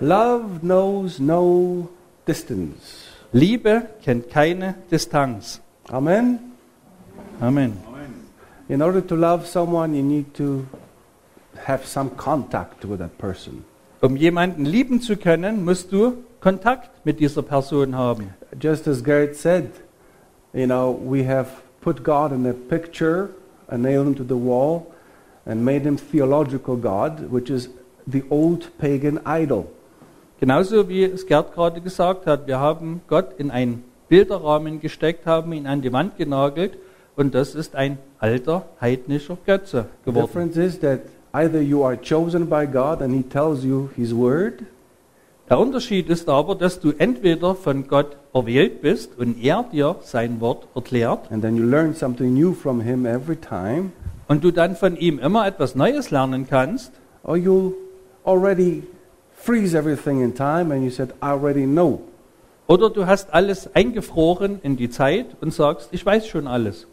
Love knows no distance. Liebe kennt keine Distanz. Amen. Amen. In order to love someone, you need to have some contact with that person. Um jemanden lieben zu können, musst du Kontakt mit dieser Person haben. Just as Garrett said, you know, we have put God in a picture and nailed him to the wall and made him theological God, which is the old pagan idol. Genauso wie es Gerd gerade gesagt hat, wir haben Gott in einen Bilderrahmen gesteckt, haben ihn an die Wand genagelt und das ist ein alter heidnischer Götze The geworden. difference is that either you are chosen by God and he tells you his word, Der Unterschied ist aber, dass du entweder von Gott erwählt bist und er dir sein Wort erklärt and then you learn something new from him every time, und du dann von ihm immer etwas Neues lernen kannst, or you already freeze everything in time and you said, I already know. oder du hast alles eingefroren in die Zeit und sagst, ich weiß schon alles.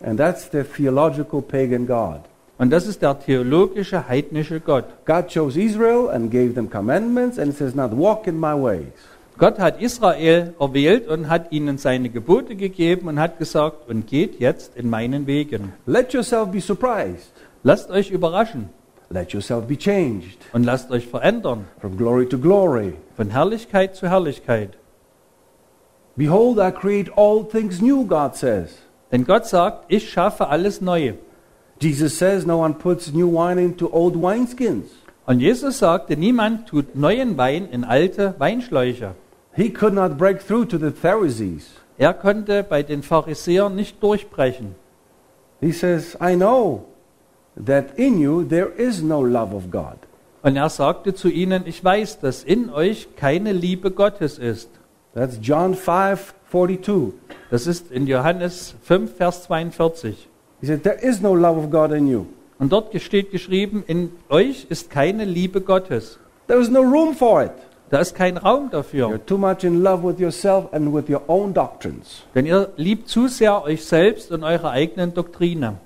And that's the theological pagan God. Und das ist der theologische heidnische Gott. God chose Israel and gave them commandments and says, Now walk in my ways. Gott hat Israel erwählt und hat ihnen seine Gebote gegeben und hat gesagt, und geht jetzt in meinen Wegen. Let yourself be surprised. Lasst euch überraschen Let yourself be changed und lasst euch verändern, from glory to glory. von Herrlichkeit zu Herrlichkeit. Behold, I create all things new, God says. Denn Gott sagt, ich schaffe alles neu. Jesus says, No one puts new wine into old wineskins. Und Jesus sagte, niemand tut neuen Wein in alte Weinschläuche. He could not break through to the Pharisees. Er konnte bei den Pharisäern nicht durchbrechen. He says, I know that in you there is no love of God. Und er sagte zu ihnen, ich weiß, dass in euch keine Liebe Gottes ist. That's John 5 42. Das ist in Johannes 5, Vers 42. He said, There is no love of God in you. Und dort steht geschrieben, in euch ist keine Liebe Gottes. There is no room for it. Da ist kein Raum You're dafür. too much in love with yourself and with your own doctrines. Denn ihr liebt zu sehr euch selbst und eure eigenen Doktrine.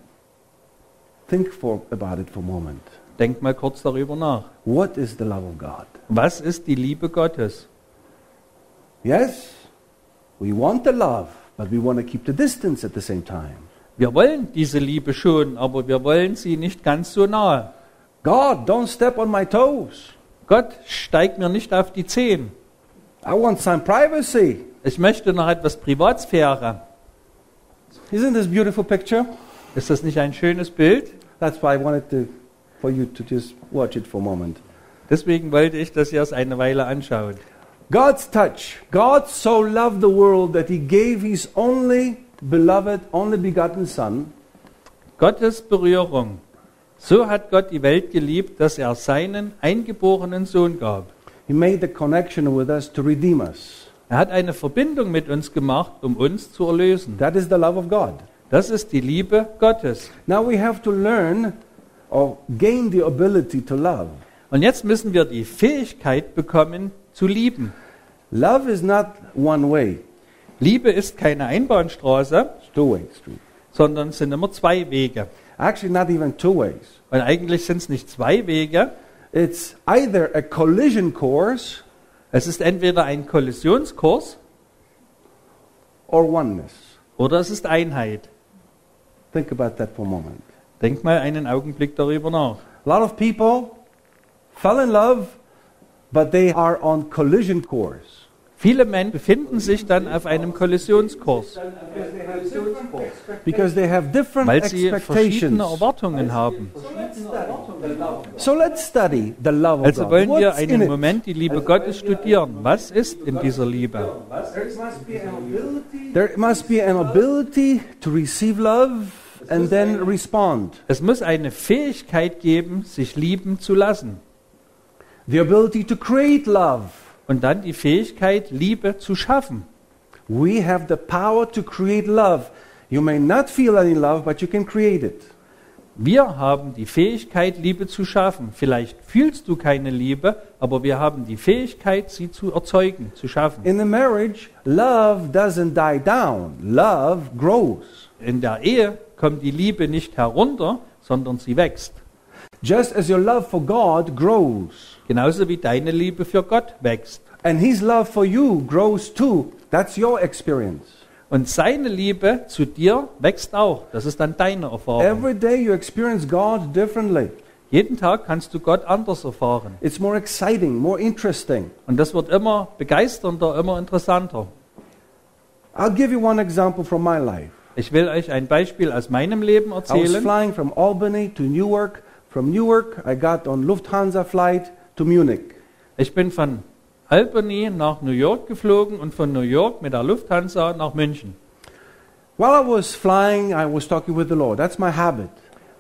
Think for, about it for a moment. Denkt mal kurz darüber nach. What is the love of God? Was ist die Liebe Gottes? Yes, we want the love, but we want to keep the distance at the same time. Wir wollen diese Liebe schon, aber wir wollen sie nicht ganz so nahe. God, don't step on my toes. Gott steigt mir nicht auf die Zehen. I want some privacy. Ich möchte noch etwas Privatsphäre. Isn't this beautiful picture? Ist das nicht ein schönes Bild? That's why I wanted to, for you to just watch it for a moment. Deswegen wollte ich, dass ihr es eine Weile anschaut. God's touch. God so loved the world that he gave his only beloved, only begotten Son, Gottes Berührung. So hat Gott die Welt geliebt, dass er seinen eingeborenen Sohn gab. he made the connection with us to redeem us. Er hat eine Verbindung mit uns gemacht, um uns zu erlösen. That is the love of God. Das ist die Liebe Gottes. Now we have to learn or gain the ability to love. Und jetzt müssen wir die Fähigkeit bekommen, zu lieben. Love is not one way, Liebe ist keine Einbahnstraße, two way street. sondern es sind immer zwei Wege. Actually, not even two ways. Und eigentlich sind es nicht zwei Wege. It's either a collision course Es ist entweder ein Kollisionskurs or oneness. oder es ist Einheit. Think about that for a moment. Denk mal einen Augenblick darüber nach. A lot of people fell in love, but they are on collision course. Viele Menschen befinden sich dann auf einem Kollisionskurs, Because they have different weil sie expectations. verschiedene Erwartungen haben. So let's study the love of Also God. wollen wir What's in einen it? Moment die Liebe Gottes studieren. Was ist in dieser Liebe? There must be an ability to receive love and then respond. Es muss eine Fähigkeit geben, sich lieben zu lassen. The ability to create love. Und dann die Fähigkeit, Liebe zu schaffen. We have the power to create love. You may not feel any love, but you can create it. Wir haben die Fähigkeit, Liebe zu schaffen. Vielleicht fühlst du keine Liebe, aber wir haben die Fähigkeit, sie zu erzeugen, zu schaffen. In a marriage, love doesn't die down, love grows. In der Ehe kommt die Liebe nicht herunter, sondern sie wächst. Just as your love for God grows Genauso wie deine Liebe für Gott wächst. and His love for you grows too. That's your experience. Und seine Liebe zu dir wächst auch. Das ist dann deine Erfahrung. Every day you experience God differently. Jeden Tag kannst du Gott anders erfahren. It's more exciting, more interesting. Und das wird immer begeisternder, immer interessanter. I'll give you one example from my life. Ich will euch ein Beispiel aus meinem Leben I was erzählen. flying from Albany to Newark. From Newark, I got on Lufthansa flight to Munich. Ich bin von Albany nach New York geflogen und von New York mit der Lufthansa nach München. While I was flying, I was talking with the Lord. That's my habit.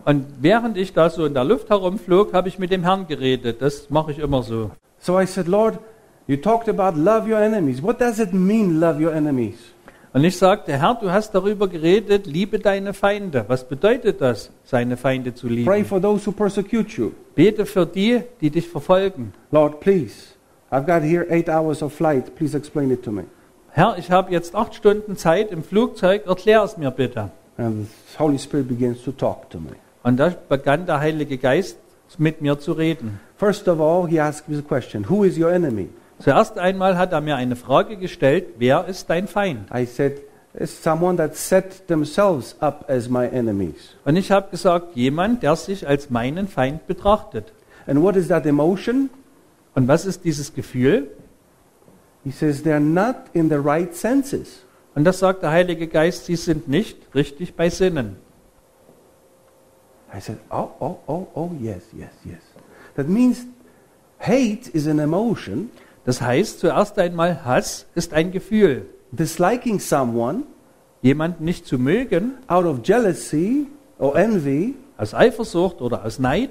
Und während ich da so in der Luft herumflog, habe ich mit dem Herrn geredet. Das mache ich immer so. So I said, Lord, you talked about love your enemies. What does it mean, love your enemies? Und ich sagte, Herr, du hast darüber geredet, liebe deine Feinde. Was bedeutet das, seine Feinde zu Pray lieben? for those who persecute you. Bete für die, die dich verfolgen. Lord, please, I've got here eight hours of flight. Please explain it to me. Herr, ich habe jetzt acht Stunden Zeit im Flugzeug, erklär es mir bitte. And the Holy Spirit begins to talk to me. Und da begann der Heilige Geist mit mir zu reden. First of all, he asked me the question Who is your enemy? Zuerst einmal hat er mir eine Frage gestellt, wer ist dein Feind? I said, It's someone that set themselves up as my enemies. Und ich habe gesagt, jemand, der sich als meinen Feind betrachtet. And what is that emotion? Und was ist dieses Gefühl? He says, They're not in the right senses. Und das sagt der Heilige Geist, sie sind nicht richtig bei Sinnen. I said, Oh, oh, oh, oh, yes, yes, yes. That means hate is an emotion. Das heißt, zuerst einmal Hass ist ein Gefühl. Disliking someone Jemanden nicht zu mögen, out of jealousy or envy aus Eifersucht oder aus Neid,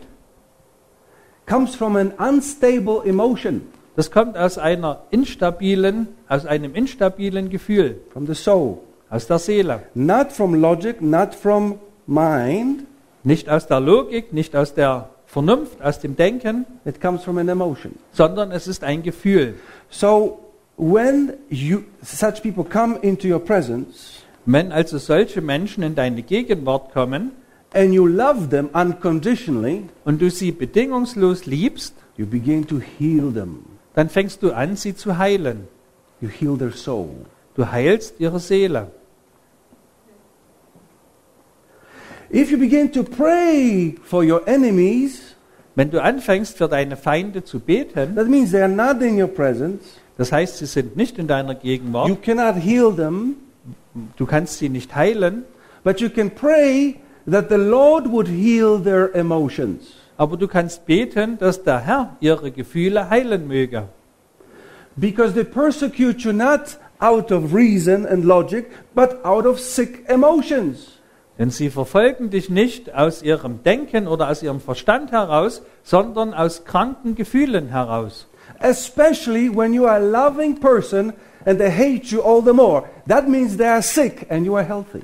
comes from an unstable emotion das kommt aus einer instabilen, aus einem instabilen Gefühl, from the soul. aus der Seele. Not from logic, not from mind. Nicht aus der Logik, nicht aus der Vernunft, aus dem Denken, It comes from an emotion. sondern es ist ein Gefühl. So when you such people come into your presence Wenn also solche Menschen in deine Gegenwart kommen and you love them unconditionally, und du sie bedingungslos liebst, you begin to heal them. dann fängst du an, sie zu heilen. You heal their soul. Du heilst ihre Seele. If you begin to pray for your enemies, Wenn du anfängst, für deine Feinde zu beten, that means they are not in your presence. das heißt, sie sind nicht in deiner You Gegenwart, cannot heal them, du kannst sie nicht heilen, but you can pray that the Lord would heal their emotions. aber du kannst beten, dass der Herr ihre Gefühle heilen möge. Because they persecute you not out of reason and logic, but out of sick emotions. Denn sie verfolgen dich nicht aus ihrem Denken oder aus ihrem Verstand heraus, sondern aus kranken Gefühlen heraus. Especially when you are a loving person and they hate you all the more. That means they are sick and you are healthy.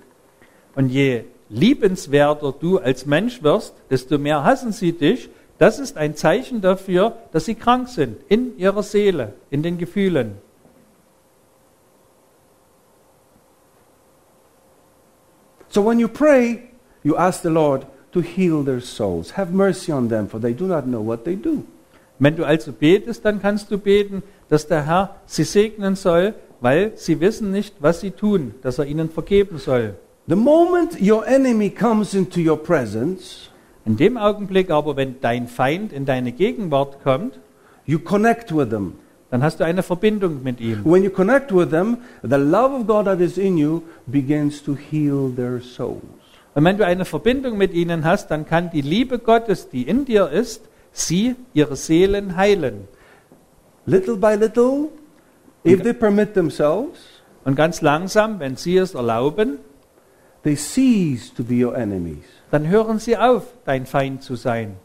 Und je liebenswerter du als Mensch wirst, desto mehr hassen sie dich. Das ist ein Zeichen dafür, dass sie krank sind in ihrer Seele, in den Gefühlen. So when you pray, you ask the Lord to heal their souls. Have mercy on them, for they do not know what they do. Wenn du also betest, dann kannst du beten, dass der Herr sie segnen soll, weil sie wissen nicht, was sie tun, dass er ihnen vergeben soll. The moment your enemy comes into your presence, In dem Augenblick aber, wenn dein Feind in deine Gegenwart kommt, you connect with them. Dann hast du eine Verbindung mit ihm. When you connect with them, the love of God that is in you begins to heal their souls. Und wenn du eine Verbindung mit ihnen hast, dann kann die Liebe Gottes, die in dir ist, sie, ihre Seelen heilen. Little by little, if they permit themselves, Und ganz langsam, wenn sie es erlauben, they cease to be your enemies. dann hören sie auf, dein Feind zu sein.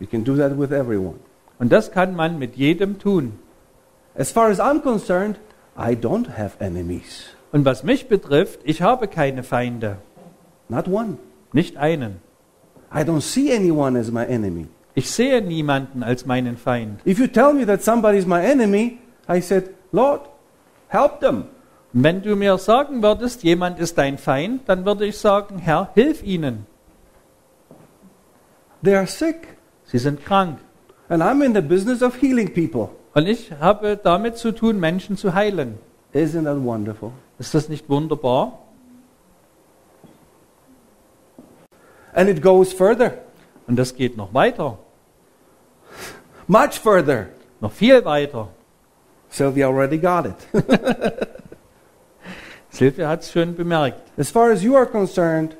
You can do that with everyone. Und das kann man mit jedem tun. As far as I'm concerned, I don't have enemies. Und was mich betrifft, ich habe keine Feinde, Not one. nicht einen. I don't see anyone as my enemy. Ich sehe niemanden als meinen Feind. If you tell me that somebody is my enemy, I said, Lord, help them. Wenn du mir sagen würdest, jemand ist dein Feind, dann würde ich sagen, Herr, hilf ihnen. They are sick. Sie sind krank. And I'm in the business of healing people. Und ich habe damit zu tun, Menschen zu heilen. Isn't that wonderful? Ist das nicht wunderbar? And it goes further, Und das geht noch weiter, much further. noch viel weiter. Sylvia already got it. Silvia hat es schon bemerkt. as far as you are concerned,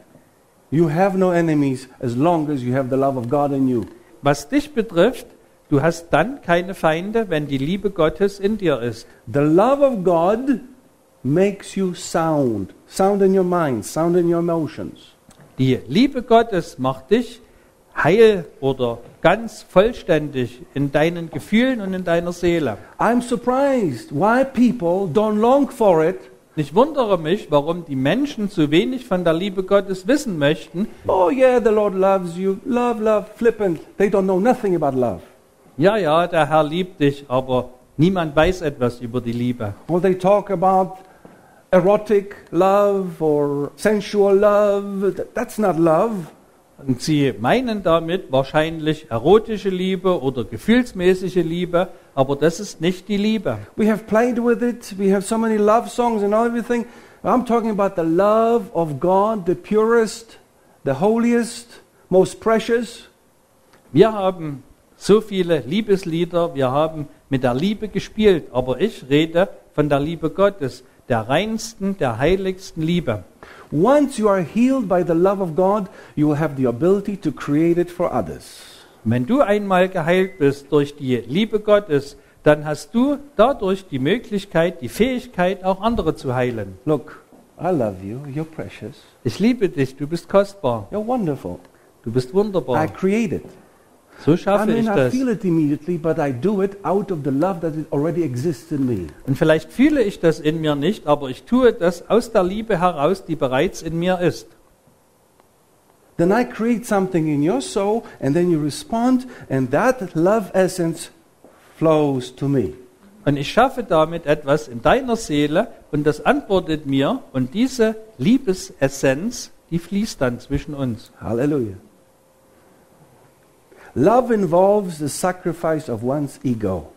you have no enemies as long as you have the love of God in you. Was dich betrifft, du hast dann keine Feinde, wenn die Liebe Gottes in dir ist. The love of God makes you sound, sound in your mind, sound in your emotions. Die Liebe Gottes macht dich heil oder ganz vollständig in deinen Gefühlen und in deiner Seele. I'm surprised why people don't long for it. Ich wundere mich, warum die Menschen zu wenig von der Liebe Gottes wissen möchten. Oh, yeah, the Lord loves you. Love, love, flippant. They don't know nothing about love. Ja, ja, der Herr liebt dich, aber niemand weiß etwas über die Liebe. Or they talk about erotic love or sensual love. Th- That's not love. Und sie meinen damit wahrscheinlich erotische Liebe oder gefühlsmäßige Liebe, aber das ist nicht die Liebe. We have played with it. We have so many love songs and everything. I'm talking about the love of God, the purest, the holiest, most precious. Wir haben so viele Liebeslieder, wir haben mit der Liebe gespielt, aber ich rede von der Liebe Gottes, der reinsten, der heiligsten Liebe. Once you are healed by the love of God, you will have the ability to create it for others. Wenn du einmal geheilt bist durch die Liebe Gottes, dann hast du dadurch die Möglichkeit, die Fähigkeit, auch andere zu heilen. Look, I love you. You're precious. Ich liebe dich, du bist kostbar, You're wonderful. du bist I wunderbar. create it. So I schaffe ich das. feel it immediately, but I do it out of the love that it already exists in me. Und vielleicht fühle ich das in mir nicht, aber ich tue das aus der Liebe heraus, die bereits in mir ist. Then I create something in your soul, and then you respond, and that love essence flows to me. Und ich schaffe damit etwas in deiner Seele und das antwortet mir und diese Liebesessenz, die fließt dann zwischen uns. Hallelujah. Love involves the sacrifice of one's ego.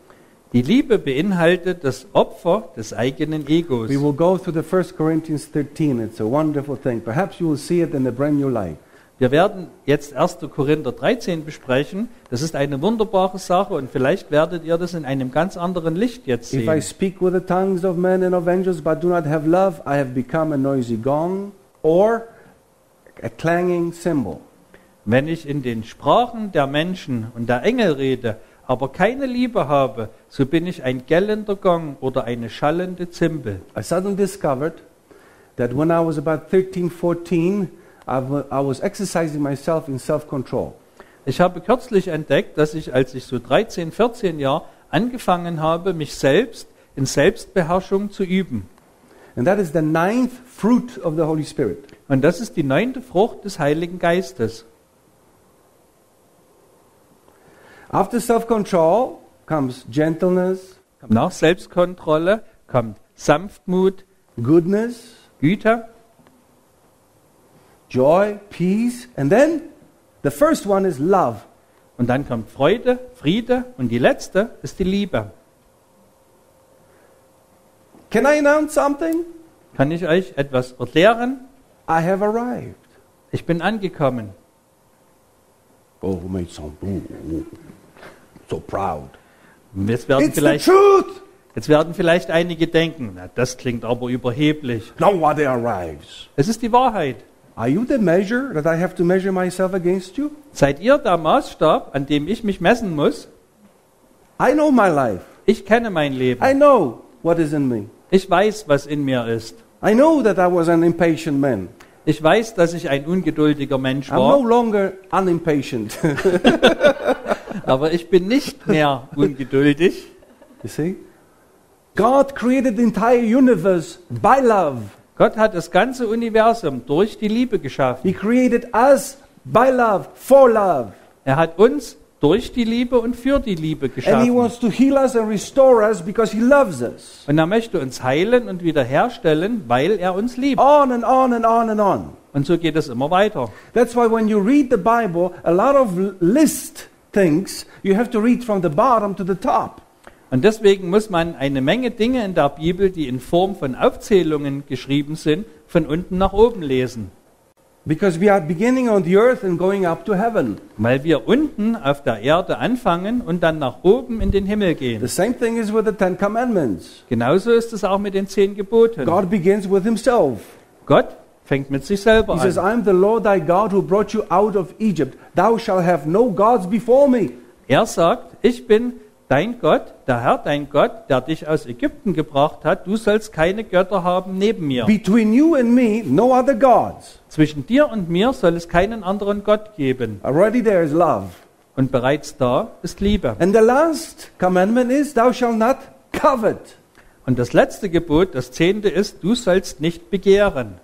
Die Liebe beinhaltet das Opfer des eigenen Egos. We will go through the 1 Corinthians 13. It's a wonderful thing. Perhaps you will see it in a brand new light. Wir werden jetzt 1. Korinther 13 besprechen. Das ist eine wunderbare Sache und vielleicht werdet ihr das in einem ganz anderen Licht jetzt If I sehen. speak with the tongues of men and of angels but do not have love, I have become a noisy gong or a clanging cymbal. Wenn ich in den Sprachen der Menschen und der Engel rede, aber keine Liebe habe, so bin ich ein gellender Gong oder eine schallende Zimbel. I suddenly discovered that when I was about 13, 14, I wa- I was exercising myself in self control. Ich habe kürzlich entdeckt, dass ich, als ich so 13, 14 Jahre angefangen habe, mich selbst in Selbstbeherrschung zu üben. And that is the ninth fruit of the Holy Spirit. Und das ist die neunte Frucht des Heiligen Geistes. After self control comes gentleness, Nach Selbstkontrolle kommt Sanftmut, goodness, Güte joy, peace, and then the first one is love. und dann kommt Freude, Friede und die letzte ist die Liebe. Can I announce something? Kann ich euch etwas erklären? I have arrived. Ich bin angekommen. Oh, made some so proud. Jetzt werden, It's the vielleicht, truth. jetzt werden vielleicht einige denken, na, das klingt aber überheblich. Nobody arrives. Es ist die Wahrheit. Are you the measure that I have to measure myself against you? Seid ihr der Maßstab, an dem ich mich messen muss? I know my life. Ich kenne mein Leben. I know what is in me. Ich weiß, was in mir ist. I know that I was an impatient man. Ich weiß, dass ich ein ungeduldiger Mensch I'm no war, longer unimpatient. aber ich bin nicht mehr ungeduldig. you see? God created the entire universe by love. Gott hat das ganze Universum durch die Liebe geschaffen. He created us by love, for love. Er hat uns durch die Liebe und für die Liebe And He geschaffen. wants to heal us and restore us because He loves us. Und er möchte uns heilen und wiederherstellen, weil er uns liebt. On and on and on and on. Und so geht es immer weiter. That's why when you read the Bible, a lot of list things you have to read from the bottom to the top. Und deswegen muss man eine Menge Dinge in der Bibel, die in Form von Aufzählungen geschrieben sind, von unten nach oben lesen. Because we are beginning on the earth and going up to heaven. Weil wir unten auf der Erde anfangen und dann nach oben in den Himmel The gehen. same thing is with the Ten Commandments. Genauso ist es auch mit den zehn Geboten. God begins with Himself. Gott fängt mit sich selber He says, an. I'm the Lord thy God who brought you out of Egypt. Thou shalt have no gods before me. Er sagt, ich bin dein Gott, der Herr dein Gott, der dich aus Ägypten gebracht hat. Du sollst keine Götter haben neben mir. Between you and me, no other gods. Zwischen dir und mir soll es keinen anderen Gott geben. Already there is love. Und bereits da ist Liebe. And the last commandment is, Thou shalt not covet. Und das letzte Gebot, das zehnte ist, du sollst nicht begehren.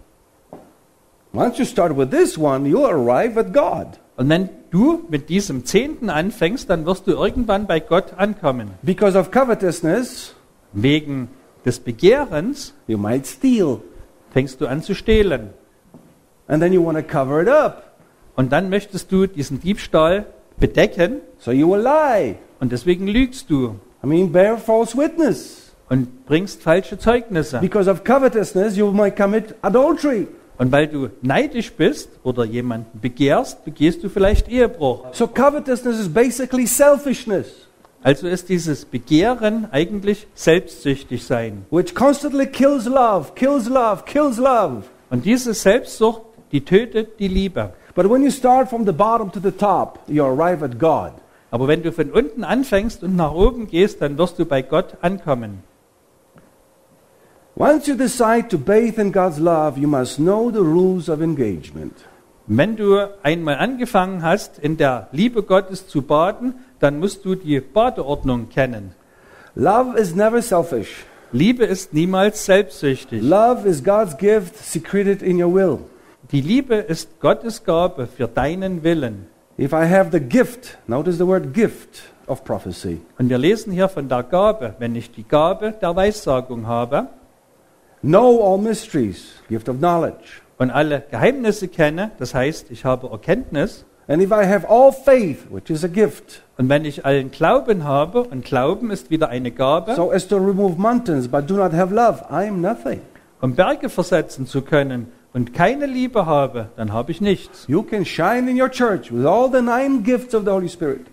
Once you start with this one, you'll arrive at God. Und wenn du mit diesem zehnten anfängst, dann wirst du irgendwann bei Gott ankommen. Because of covetousness, Wegen des Begehrens you might steal. fängst du an zu stehlen. And then you want to cover it up. Und dann möchtest du diesen Diebstahl bedecken So you will lie. und deswegen lügst du I mean, bear false witness. und bringst falsche Zeugnisse. Because of covetousness, you might commit adultery. Und weil du neidisch bist oder jemanden begehrst, begehst du vielleicht Ehebruch. So covetousness is basically selfishness, Also ist dieses Begehren eigentlich selbstsüchtig sein. which constantly kills love, kills love, kills love. Und diese Selbstsucht, die tötet die Liebe. But when you start from the bottom to the top, you arrive at God. Aber wenn du von unten anfängst und nach oben gehst, dann wirst du bei Gott ankommen. Once you decide to bathe in God's love, you must know the rules of engagement. Wenn du einmal angefangen hast, in der Liebe Gottes zu baden, dann musst du die Badeordnung kennen. Love is never selfish. Liebe ist niemals selbstsüchtig. Love is God's gift secreted in your will. Die Liebe ist Gottes Gabe für deinen Willen. If I have the gift, notice the word gift of prophecy. Und wir lesen hier von der Gabe. Wenn ich die Gabe der Weissagung habe Know all mysteries, gift of knowledge. und alle Geheimnisse kenne, das heißt, ich habe Erkenntnis, And if I have all faith, which is a gift, und wenn ich allen Glauben habe, und Glauben ist wieder eine Gabe, so as to remove mountains, but do not have love, I am nothing. um Berge versetzen zu können und keine Liebe habe, dann habe ich nichts. You can shine in your church with all the nine gifts of the Holy Spirit.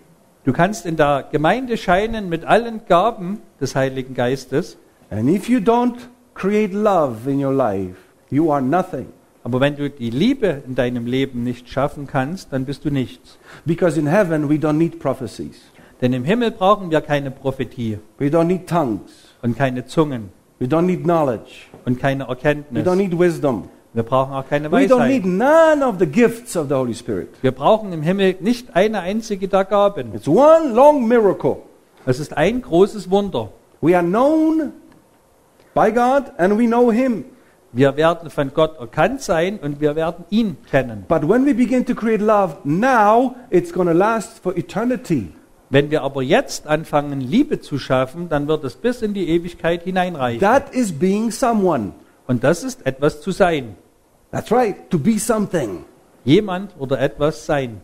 Du kannst in der Gemeinde scheinen mit allen Gaben des Heiligen Geistes, And if you don't create love in your life, you are nothing. aber wenn du die Liebe in deinem Leben nicht schaffen kannst, dann bist du nichts. Because in heaven, we don't need prophecies. Denn im Himmel brauchen wir keine Prophetie We don't need tongues. und keine Zungen We don't need knowledge. und keine We Erkenntnis. don't need wisdom. Wir brauchen auch keine We don't need Weisheit. none of the gifts of the Holy Spirit. Wir brauchen im Himmel nicht eine einzige der Gaben. It's one long miracle. Es ist ein großes Wunder. We are known by God and we know Him. Wir werden von Gott erkannt sein und wir werden ihn kennen. But when we begin to create love now, it's going to last for eternity. Wenn wir aber jetzt anfangen, Liebe zu schaffen, dann wird es bis in die Ewigkeit hineinreichen. That is being someone. Und das ist etwas zu sein. That's right, to be something. Jemand oder etwas sein.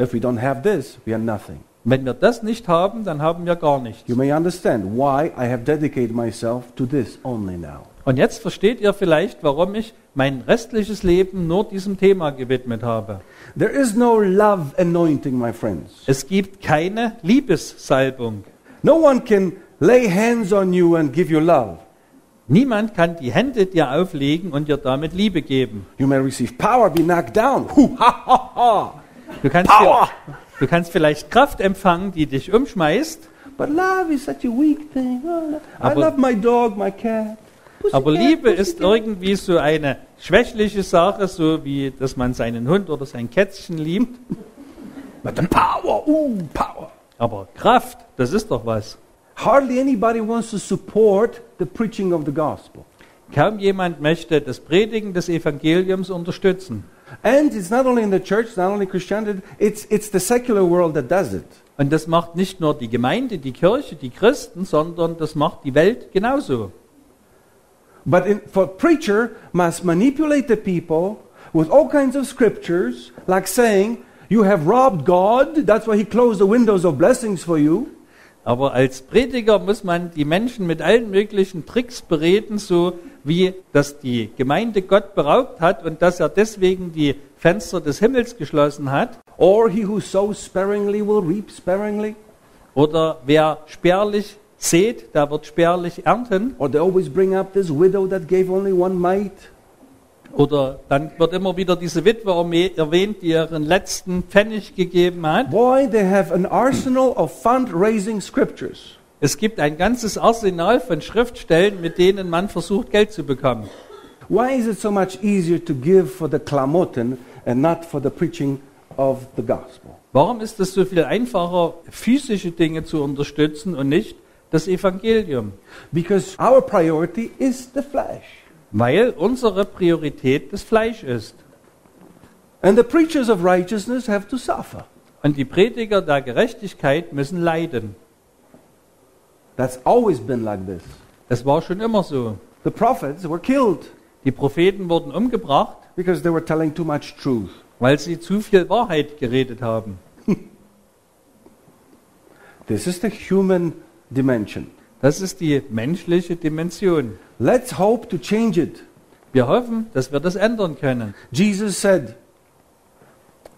If we don't have this, we are nothing. Wenn wir das nicht haben, dann haben wir gar nichts. You may understand why I have dedicated myself to this only now. Und jetzt versteht ihr vielleicht, warum ich mein restliches Leben nur diesem Thema gewidmet habe. There is no love anointing, my friends. Es gibt keine Liebessalbung. No one can lay hands on you and give you love. Niemand kann die Hände dir auflegen und dir damit Liebe geben. You may receive power, be knocked down. Hoo, ha, ha, ha. Du kannst, dir, du kannst vielleicht Kraft empfangen, die dich umschmeißt, But love is such a weak thing. Oh, I Aber- love my dog, my cat. aber Pussycat, Liebe ist irgendwie so eine schwächliche Sache, so wie dass man seinen Hund oder sein Kätzchen liebt. But the power, ooh, power. Aber Kraft, das ist doch was. Hardly anybody wants to support the preaching of the gospel. Kaum jemand möchte das Predigen des Evangeliums unterstützen. And it's not only in the church, not only Christianity, it's, it's the secular world that does it. Und das macht nicht nur die Gemeinde, die Kirche, die Christen, sondern das macht die Welt genauso. But in, for preacher must manipulate the people, with all kinds of scriptures, like saying, You have robbed God, that's why He closed the windows of blessings for you. Aber als Prediger muss man die Menschen mit allen möglichen Tricks bereden, so wie dass die Gemeinde Gott beraubt hat und dass er deswegen die Fenster des Himmels geschlossen hat. Or he who sows sparingly will reap sparingly. Oder wer spärlich sät, der wird spärlich ernten. Or they always bring up this widow that gave only one mite. Oder dann wird immer wieder diese Witwe erwähnt, die ihren letzten Pfennig gegeben hat. Boy, they have an arsenal of fundraising scriptures. Es gibt ein ganzes Arsenal von Schriftstellen, mit denen man versucht, Geld zu bekommen. Why is it so much easier to give for the klamotten and not for the preaching of the gospel? Warum ist es so viel einfacher, physische Dinge zu unterstützen und nicht das Evangelium? Because our priority is the flesh. Weil unsere Priorität das Fleisch ist. And the preachers of righteousness have to suffer. Und die Prediger der Gerechtigkeit müssen leiden. That's always been like this. Das war schon immer so. The prophets were killed Die Propheten wurden umgebracht, because they were telling too much truth. weil sie zu viel Wahrheit geredet haben. This is the human dimension. Das ist die menschliche Dimension. Let's hope to change it. Wir hoffen, dass wir das ändern können. Jesus said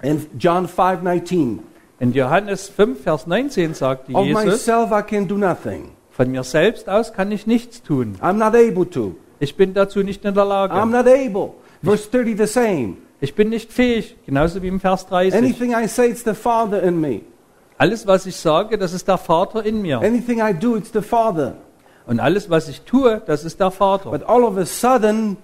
in John 5:19, In Johannes 5, Vers 19 sagte "Of Jesus, myself I can do nothing. von mir selbst aus kann ich nichts tun. I'm not able to. Ich bin dazu nicht in der I'm Lage. not able." Verse 30 the same. Ich bin nicht fähig, genauso wie im Vers 30. Anything I say it's the Father in me. Alles, was ich sage, das ist der Vater in mir. Anything I do it's the Father. Und alles, was ich tue, das ist der Vater. But all of a sudden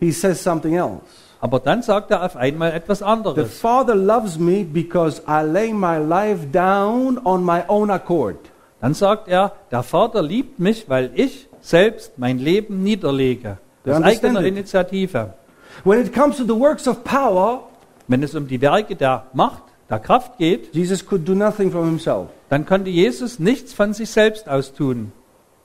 he says something else. Aber dann sagt er auf einmal etwas The anderes. Father loves me because I lay my life down on my own accord. Dann sagt er, der Vater liebt mich, weil ich selbst mein Leben niederlege. Aus understand eigener it? Initiative. When it comes to the works of power, Wenn es um die Werke der Macht, der Kraft geht, Jesus could do nothing from himself. dann konnte Jesus nichts von sich selbst aus tun.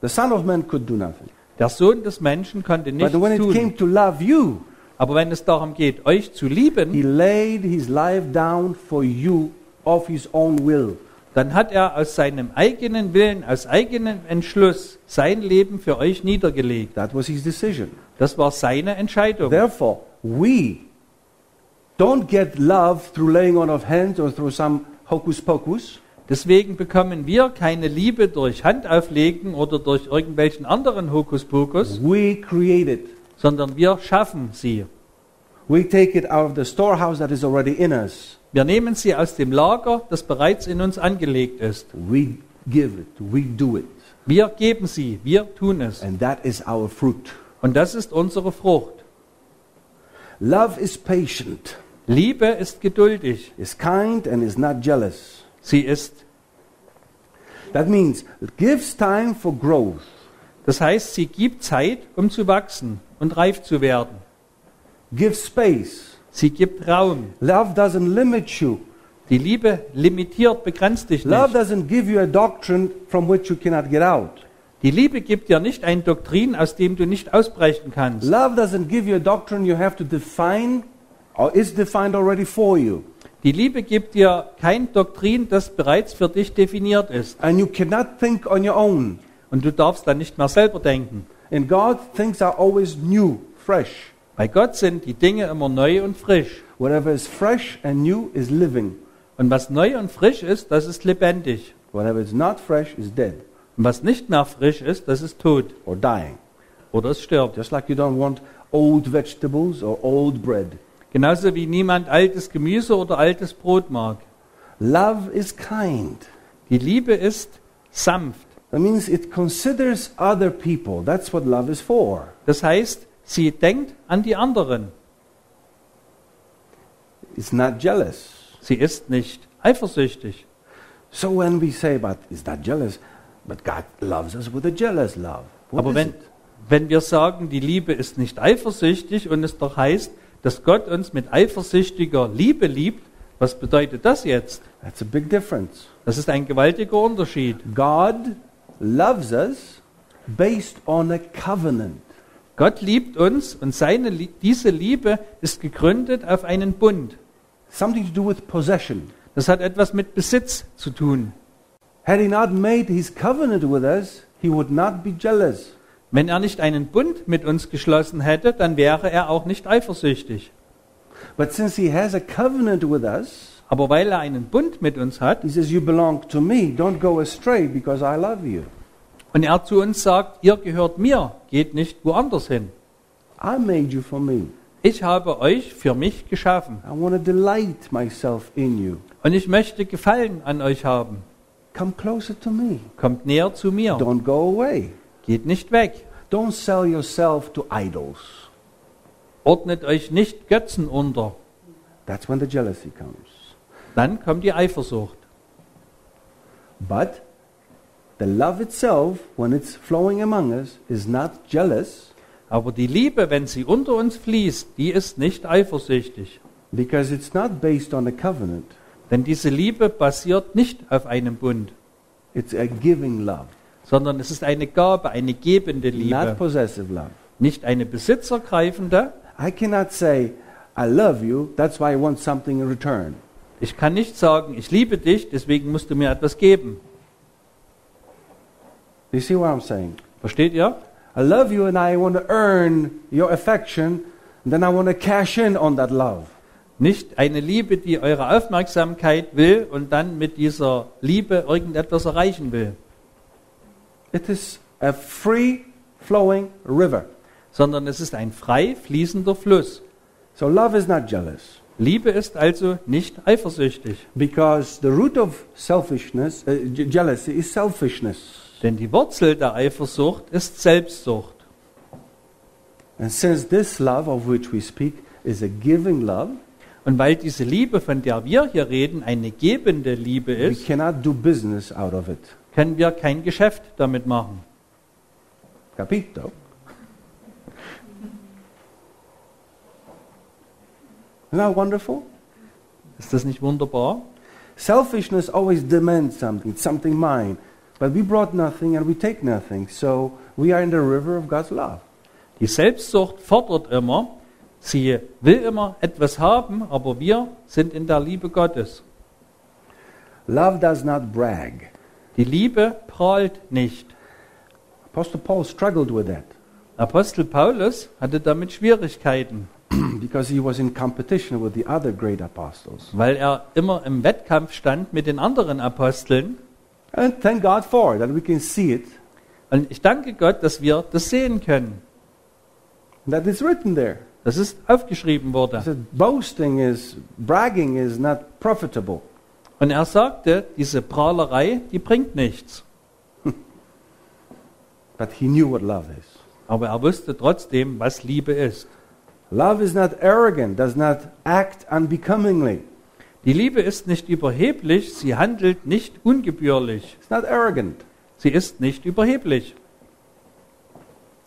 The Son of Man could do nothing. Der Sohn des Menschen konnte But nichts when it tun. came to love you, Aber wenn es darum geht, euch zu lieben, he laid his life down for you of his own will. dann hat er aus seinem eigenen Willen, aus eigenem Entschluss sein Leben für euch niedergelegt. That was his decision. Das war seine Entscheidung. Therefore, we don't get love through laying on of hands or through some hocus pocus. Deswegen bekommen wir keine Liebe durch Handauflegen oder durch irgendwelchen anderen Hokuspokus, We create it. sondern wir schaffen sie. We take it out of the storehouse that is already in us. Wir nehmen sie aus dem Lager, das bereits in uns angelegt ist. We give it. We do it. Wir geben sie, wir tun es. And that is our fruit. Und das ist unsere Frucht. Love is patient, Liebe ist geduldig. is kind, and is not jealous. Sie ist, That means it gives time for growth. das heißt, sie gibt Zeit, um zu wachsen und reif zu werden. Gives space. Sie gibt Raum. Love doesn't limit you. Die Liebe limitiert, begrenzt dich Love nicht. doesn't give you a doctrine from which you cannot get out. Die Liebe gibt dir nicht ein Doktrin, aus dem du nicht ausbrechen kannst. Love doesn't give you a doctrine you have to define is defined already for you. Die Liebe gibt dir kein Doktrin, das bereits für dich definiert ist. And you cannot think on your own. Und du darfst dann nicht mehr selber denken. In God, things are always new, fresh. Bei Gott sind die Dinge immer neu und frisch. Whatever is fresh and new is living. Und was neu und frisch ist, das ist lebendig. Whatever is not fresh is dead Und was nicht mehr frisch ist, das ist tot or dying. oder es stirbt. Just like you don't want old vegetables or old bread. Genauso wie niemand altes Gemüse oder altes Brot mag. Love is kind. Die Liebe ist sanft. That means it considers other people. That's what love is for. Das heißt, sie denkt an die anderen. It's not jealous. Sie ist nicht eifersüchtig. So when we say, but is that jealous? But God loves us with a jealous love. What Aber wenn, it? wenn wir sagen, die Liebe ist nicht eifersüchtig und es doch heißt, dass Gott uns mit eifersüchtiger Liebe liebt, was bedeutet das jetzt? That's a big difference. Das ist ein gewaltiger Unterschied. God loves us based on a covenant. Gott liebt uns und seine, diese Liebe ist gegründet auf einen Bund. something to do with possession. Das hat etwas mit Besitz zu tun. Had he not made his covenant with us, he would not be jealous. Wenn er nicht einen Bund mit uns geschlossen hätte, dann wäre er auch nicht eifersüchtig. But since he has a covenant with us, Aber weil er einen Bund mit uns hat he says, You belong to me. Don't go astray because I love you. und er zu uns sagt, ihr gehört mir, geht nicht woanders hin. I made you for me. Ich habe euch für mich geschaffen I want to delight myself in you. und ich möchte Gefallen an euch haben. Come closer to me. Kommt näher zu mir, Don't go away. Geht nicht weg. Don't sell yourself to idols. Ordnet euch nicht Götzen unter. That's when the jealousy comes. Dann kommt die Eifersucht. But the love itself, when it's flowing among us, is not jealous Aber die Liebe, wenn sie unter uns fließt, die ist nicht eifersüchtig. because it's not based on a covenant. Denn diese Liebe basiert nicht auf einem Bund, It's a giving love, sondern es ist eine Gabe, eine gebende not Liebe. possessive love. Nicht eine besitzergreifende. I cannot say, I love you, that's why I want something in return. Ich kann nicht sagen, ich liebe dich, deswegen musst du mir etwas geben. You see what I'm saying? Versteht ihr? I love you and I want to earn your affection, and then I want to cash in on that love. Nicht eine Liebe, die eure Aufmerksamkeit will und dann mit dieser Liebe irgendetwas erreichen will, It is a free flowing river. sondern es ist ein frei fließender Fluss. So love is not jealous Liebe ist also nicht eifersüchtig, because the root of selfishness, uh, jealousy, is selfishness. denn die Wurzel der Eifersucht ist Selbstsucht. And since this love of which we speak is a giving love, Und weil diese Liebe, von der wir hier reden, eine gebende Liebe we ist, cannot do business out of it. Können wir kein Geschäft damit machen. Capito? Isn't that wonderful? Ist das nicht wunderbar? Selfishness always demands something, it's something mine. But we brought nothing and we take nothing. So we are in the river of God's love. Die Selbstsucht fordert immer, sie will immer etwas haben, aber wir sind in der Liebe Gottes. Love does not brag. Die Liebe prahlt nicht. Apostle Paul struggled with that Apostel Paulus hatte damit Schwierigkeiten, because he was in competition with the other great apostles. weil er immer im Wettkampf stand mit den anderen Aposteln. And thank God for it, that we can see it, Und ich danke Gott, dass wir das sehen können. that it's written there. Das ist aufgeschrieben worden. said, boasting is, bragging is not profitable. Und er sagte, diese Prahlerei, die bringt nichts. But he knew what love is. Aber er wusste trotzdem, was Liebe ist. Love is not arrogant, does not act unbecomingly. Die Liebe ist nicht überheblich, sie handelt nicht ungebührlich. It's not arrogant. Sie ist nicht überheblich.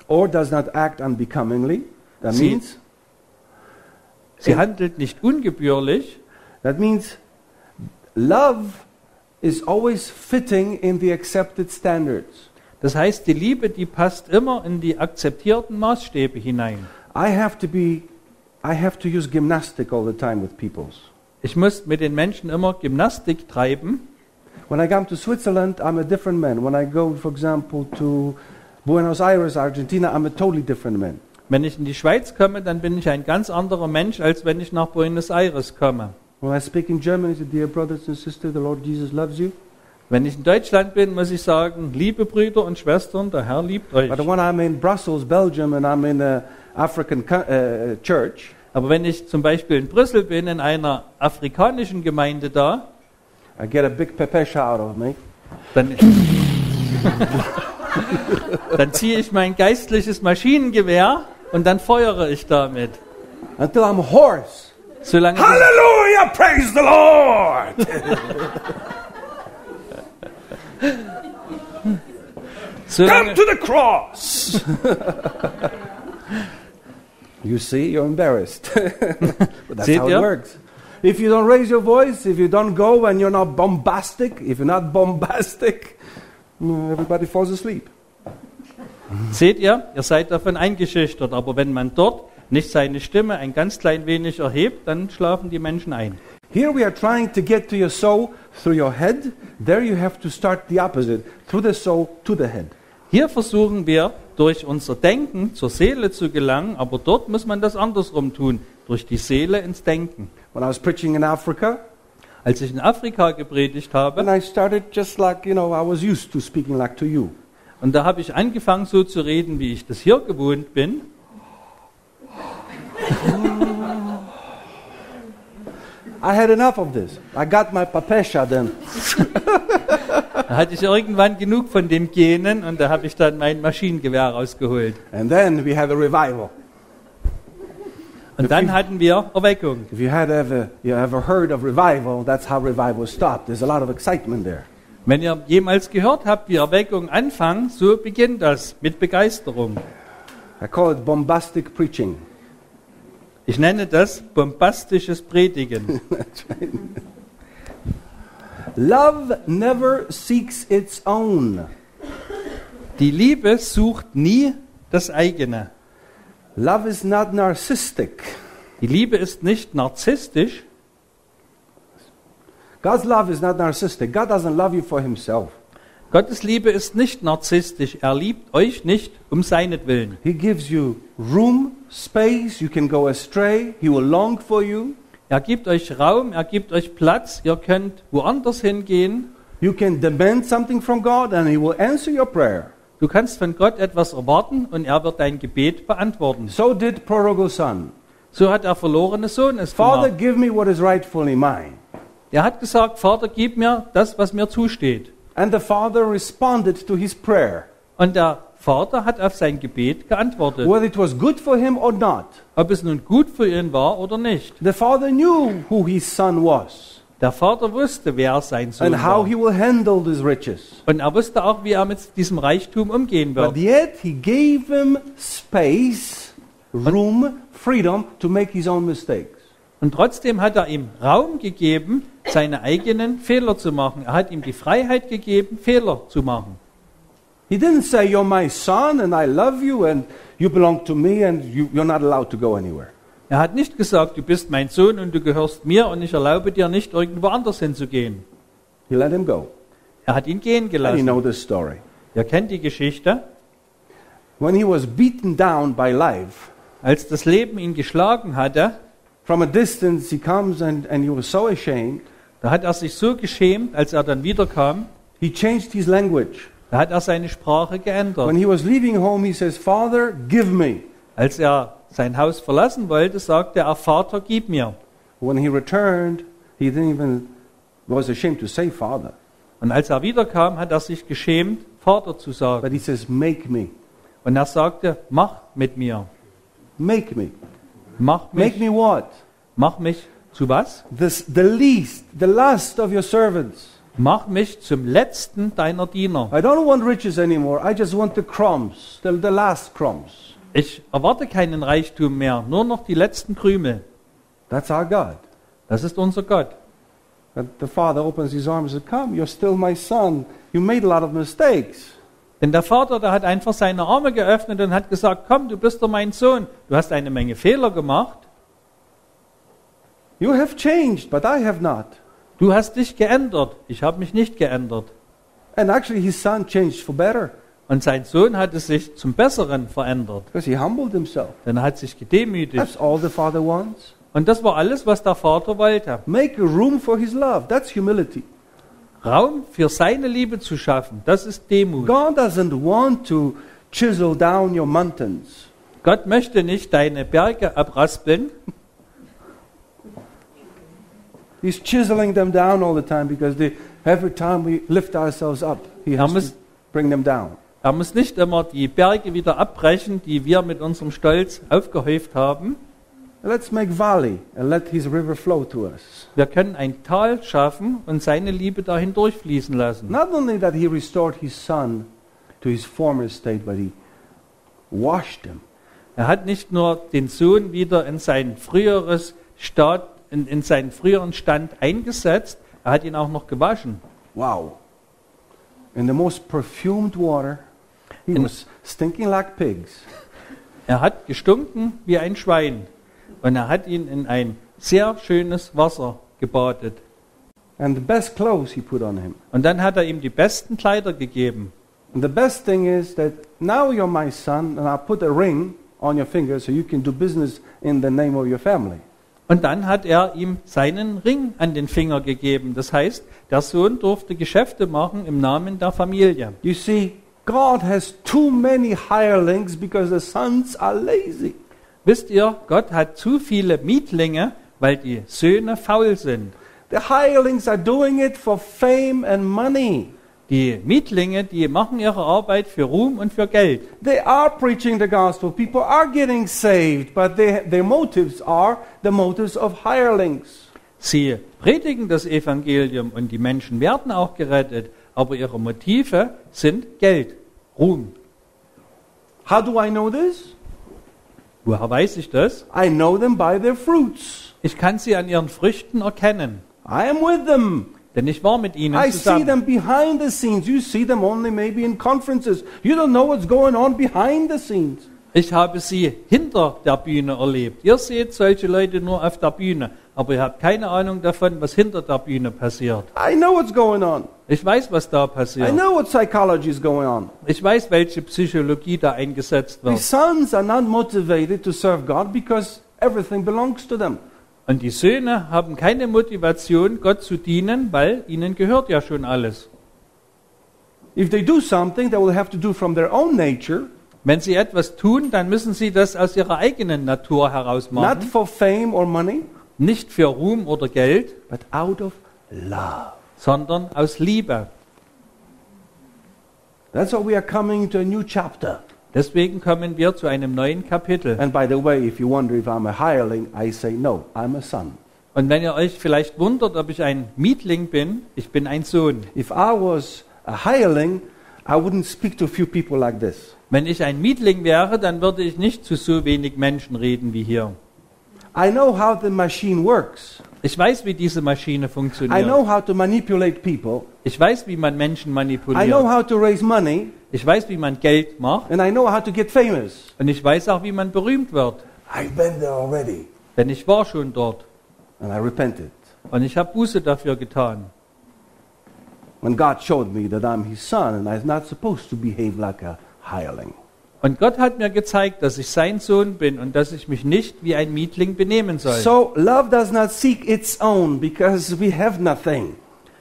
Or does not act unbecomingly. That Sie- means Sie handelt nicht ungebührlich. that means love is always fitting in the accepted standards. Das heißt, die Liebe, die passt immer in die akzeptierten Maßstäbe hinein. I have to be I have to use gymnastic all the time with peoples. Ich muss mit den Menschen immer Gymnastik treiben. When I come to Switzerland, I'm a different man. When I go, for example, to Buenos Aires, Argentina, I'm a totally different man. Wenn ich in die Schweiz komme, dann bin ich ein ganz anderer Mensch, als wenn ich nach Buenos Aires komme. When I speak in German, I say, Dear brothers and sisters, the Lord Jesus loves you. Wenn ich in Deutschland bin, muss ich sagen, liebe Brüder und Schwestern, der Herr liebt euch. But when I'm in Brussels, Belgium, and I'm in an African uh, church, Aber wenn ich zum Beispiel in Brüssel bin, in einer afrikanischen Gemeinde da, I get a big pepesha out of me. dann, dann ziehe ich mein geistliches Maschinengewehr und dann feuere ich damit. Until I'm hoarse. Solange, Hallelujah! Praise the Lord! solange, Come to the cross! you see, you're embarrassed. but that's Seht how ihr? it works. If you don't raise your voice, if you don't go and you're not bombastic, if you're not bombastic, mm, everybody falls asleep. Seht ihr, ihr seid davon eingeschüchtert, aber wenn man dort nicht seine Stimme ein ganz klein wenig erhebt, dann schlafen die Menschen ein. Here we are trying to get to your soul through your head. There you have to start the opposite, through the soul to the head. Hier versuchen wir durch unser Denken zur Seele zu gelangen, aber dort muss man das andersrum tun, durch die Seele ins Denken. When I was preaching in Africa, Als ich in Afrika gepredigt habe, and I started just like, you know, I was used to speaking like to you. und da habe ich angefangen so zu reden, wie ich das hier gewohnt bin, I had enough of this. I got my papesha then. da hatte ich irgendwann genug von dem Genen und da habe ich dann mein Maschinengewehr rausgeholt. And then we had a revival. Und dann hatten wir Erweckung. If you had ever you ever heard of revival, that's how revival stopped. There's a lot of excitement there. Wenn ihr jemals gehört habt, wie Erweckung anfangen, so beginnt das mit Begeisterung. I call it bombastic preaching. Ich nenne das bombastisches Predigen. Love never seeks its own. Die Liebe sucht nie das eigene. Love is not narcissistic. Die Liebe ist nicht narzisstisch. God's love is not narcissistic. God doesn't love you for himself. Gottes Liebe ist nicht narzisstisch. Er liebt euch nicht um seinetwillen. He gives you room, space, you can go astray, he will long for you. Er gibt euch Raum, er gibt euch Platz. Ihr könnt woanders hingehen. You can demand something from God and he will answer your prayer. Du kannst von Gott etwas erwarten und er wird dein Gebet beantworten. So did prodigal son. So hat der verlorene Sohn es Father, gemacht. give me what is rightfully mine. Er hat gesagt, Vater, gib mir das, was mir zusteht. And the father responded to his prayer, Und der Vater hat auf sein Gebet geantwortet, whether it was good for him or not. ob es nun gut für ihn war oder nicht. The father knew who his son was Der Vater wusste, wer sein Sohn and how war. he will handle these riches. Und er wusste auch, wie er mit diesem Reichtum umgehen But wird. yet he gave him space, room, freedom to make his own mistakes. Und trotzdem hat er ihm Raum gegeben, seine eigenen Fehler zu machen. Er hat ihm die Freiheit gegeben, Fehler zu machen. He didn't say, You're my son and I love you and you belong to me and you, you're not allowed to go anywhere. Er hat nicht gesagt, du bist mein Sohn und du gehörst mir und ich erlaube dir nicht, irgendwo anders hinzugehen. He let him go. Er hat ihn gehen And you gelassen. know this story. Ihr kennt die Geschichte. When he was beaten down by life, Als das Leben ihn geschlagen hatte, from a distance he comes and, and he was so ashamed. Da hat er sich so geschämt, als er dann wiederkam, He changed his language. da hat er seine Sprache geändert. When he was leaving home, he says, Father, give me. Als er sein Haus verlassen wollte, sagte er, Vater, gib mir. When he returned, he didn't even was ashamed to say father. Und als er wiederkam, hat er sich geschämt, Vater zu sagen. But he says, Make me. Und er sagte, mach mit mir. Make me. Mach Make mich, me what? mach mich zu was? This, the least, the last of your servants. Mach mich zum letzten deiner Diener. I don't want riches anymore. I just want the crumbs, the, the last crumbs. Ich erwarte keinen Reichtum mehr, nur noch die letzten Krümel. That's our God. Das ist unser Gott. But the father opens his arms and Come, you're still my son. You made a lot of mistakes. Denn der Vater, der hat einfach seine Arme geöffnet und hat gesagt, komm, du bist doch mein Sohn. Du hast eine Menge Fehler gemacht. You have changed, but I have not. Du hast dich geändert. Ich habe mich nicht geändert. And actually, his son changed for better Und sein Sohn hat es sich zum Besseren verändert. because he humbled himself. Denn er hat sich gedemütigt. That's all the father wants. Und das war alles, was der Vater wollte. Make room for his love. That's humility. Raum für seine Liebe zu schaffen, das ist Demut. God doesn't want to chisel down your mountains. Gott möchte nicht deine Berge abraspeln. He's chiseling them down all the time because they, every time we lift ourselves up, He has muss- to bring them down. Er muss nicht immer die Berge wieder abbrechen, die wir mit unserem Stolz aufgehäuft haben. Let's make valley and let His river flow to us. Wir können ein Tal schaffen und seine Liebe dahin durchfließen lassen. Not only that He restored His son to his former state, but He washed him. Er hat nicht nur den Sohn wieder in sein früheres Staat, in, in seinen früheren Stand eingesetzt, er hat ihn auch noch gewaschen. Wow. In the most perfumed water, He And- was stinking like pigs. Er hat gestunken wie ein Schwein und er hat ihn in ein sehr schönes Wasser gebadet. And the best clothes he put on him. Und dann hat er ihm die besten Kleider gegeben. And the best thing is that now you're my son, and I'll put a ring on your finger so you can do business in the name of your family. Und dann hat er ihm seinen Ring an den Finger gegeben. Das heißt, der Sohn durfte Geschäfte machen im Namen der Familie. You see, God has too many hirelings because the sons are lazy. Wisst ihr, Gott hat zu viele Mietlinge, weil die Söhne faul sind. The hirelings are doing it for fame and money. Die Mietlinge, die machen ihre Arbeit für Ruhm und für Geld. They are preaching the gospel. People are getting saved, but they, their motives are the motives of hirelings. Sie predigen das Evangelium und die Menschen werden auch gerettet, aber ihre Motive sind Geld, Ruhm. How do I know this? Woher weiß ich das? I know them by their fruits. Ich kann sie an ihren Früchten erkennen, I am with them. Denn ich war mit ihnen I see zusammen. them behind the scenes. You see them only maybe in conferences. You don't know what's going on behind the scenes. Ich habe sie hinter der Bühne erlebt. Ihr seht solche Leute nur auf der Bühne, aber ihr habt keine Ahnung davon, was hinter der Bühne passiert. I know what's going on. Ich weiß, was da I passiert. know what psychology is going on. Ich weiß, welche Psychologie da eingesetzt The wird. sons are not motivated to serve God because everything belongs to them. Und die Söhne haben keine Motivation, Gott zu dienen, weil ihnen gehört ja schon alles. If they do something, they will have to do from their own nature, Wenn sie etwas tun, dann müssen sie das aus ihrer eigenen Natur heraus not machen. for fame or money, Nicht für Ruhm oder Geld, but out of love. sondern aus Liebe. That's why we are coming to a new chapter. Deswegen kommen wir zu einem neuen Kapitel. And by the way, if you wonder if I'm a hireling, I say no, I'm a son. Und wenn ihr euch vielleicht wundert, ob ich ein Mietling bin, ich bin ein Sohn. If I was a hireling, I wouldn't speak to a few people like this. Wenn ich ein Mietling wäre, dann würde ich nicht zu so wenig Menschen reden wie hier. I know how the machine works. Ich weiß, wie diese Maschine I funktioniert. know how to manipulate people. Ich weiß, wie man Menschen I know manipuliert. how to raise money. Ich weiß, wie man Geld macht. And I know how to get famous. Und ich weiß auch, wie man berühmt wird. I've been there already. Denn ich war schon dort. And I repented. Und ich habe Buße dafür getan. When God showed me that I'm his son and I'm not supposed to behave like a hireling. Und Gott hat mir gezeigt, dass ich sein Sohn bin und dass ich mich nicht wie ein Mietling benehmen soll. So love does not seek its own because we have nothing.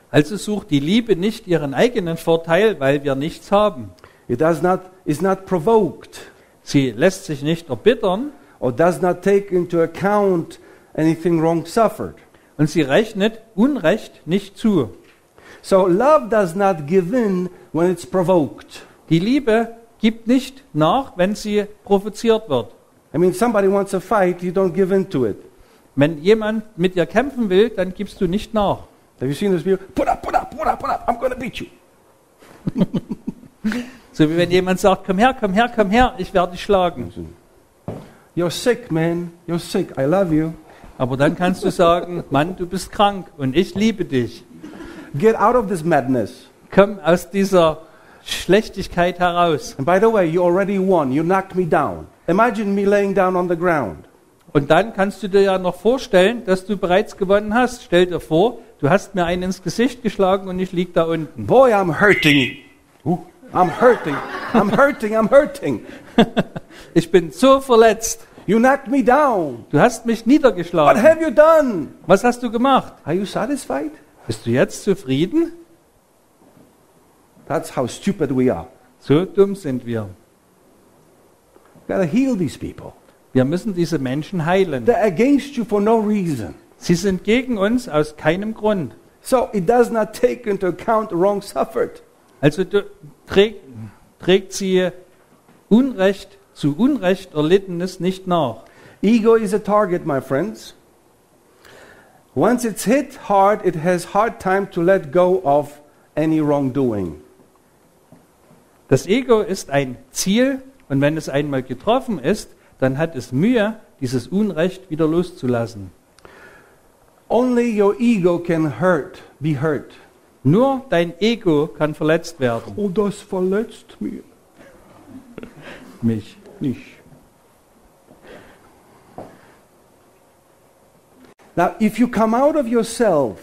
Also sucht die Liebe nicht ihren eigenen Vorteil, weil wir nichts haben. It does not is not provoked Sie lässt sich nicht erbittern or does not take into account anything wrong suffered. und sie rechnet Unrecht nicht zu. So love does not give in when it's provoked. Die Liebe gibt nicht nach, wenn sie provoziert wird. I mean, somebody wants a fight, you don't give in to it. Wenn jemand mit dir kämpfen will, dann gibst du nicht nach. Have you seen this video? Put up, put up, put up, put up. I'm to beat you. So wie wenn jemand sagt, komm her, komm her, komm her, ich werde dich schlagen. You're sick, man. You're sick. I love you. Aber dann kannst du sagen, Mann, du bist krank und ich liebe dich. Get out of this madness. Komm aus dieser Schlechtigkeit heraus. And by the way, you already won. You knocked me down. Imagine me laying down on the ground. Und dann kannst du dir ja noch vorstellen, dass du bereits gewonnen hast. Stell dir vor, du hast mir einen ins Gesicht geschlagen und ich lieg da unten. Boy, I'm hurting. Ooh, I'm hurting. I'm hurting. I'm hurting. Ich bin so verletzt. You knocked me down. Du hast mich What niedergeschlagen. have you done? Was hast du gemacht? Are you satisfied? Bist du jetzt zufrieden? That's how stupid we are. So dumm sind wir. Gotta heal these people. Wir müssen diese Menschen heilen. They're against you for no reason. Sie sind gegen uns aus keinem Grund. So it does not take into account wrong suffered. Also du, trägt, trägt sie Unrecht zu Unrecht erlittenes nicht nach. Ego is a target, my friends. Once it's hit hard, it has hard time to let go of any wrongdoing. Das Ego ist ein Ziel und wenn es einmal getroffen ist, dann hat es Mühe, dieses Unrecht wieder loszulassen. Only your ego can hurt, be hurt. Nur dein Ego kann verletzt werden. Oh, das verletzt mich. mich. Nicht. Now, if you come out of yourself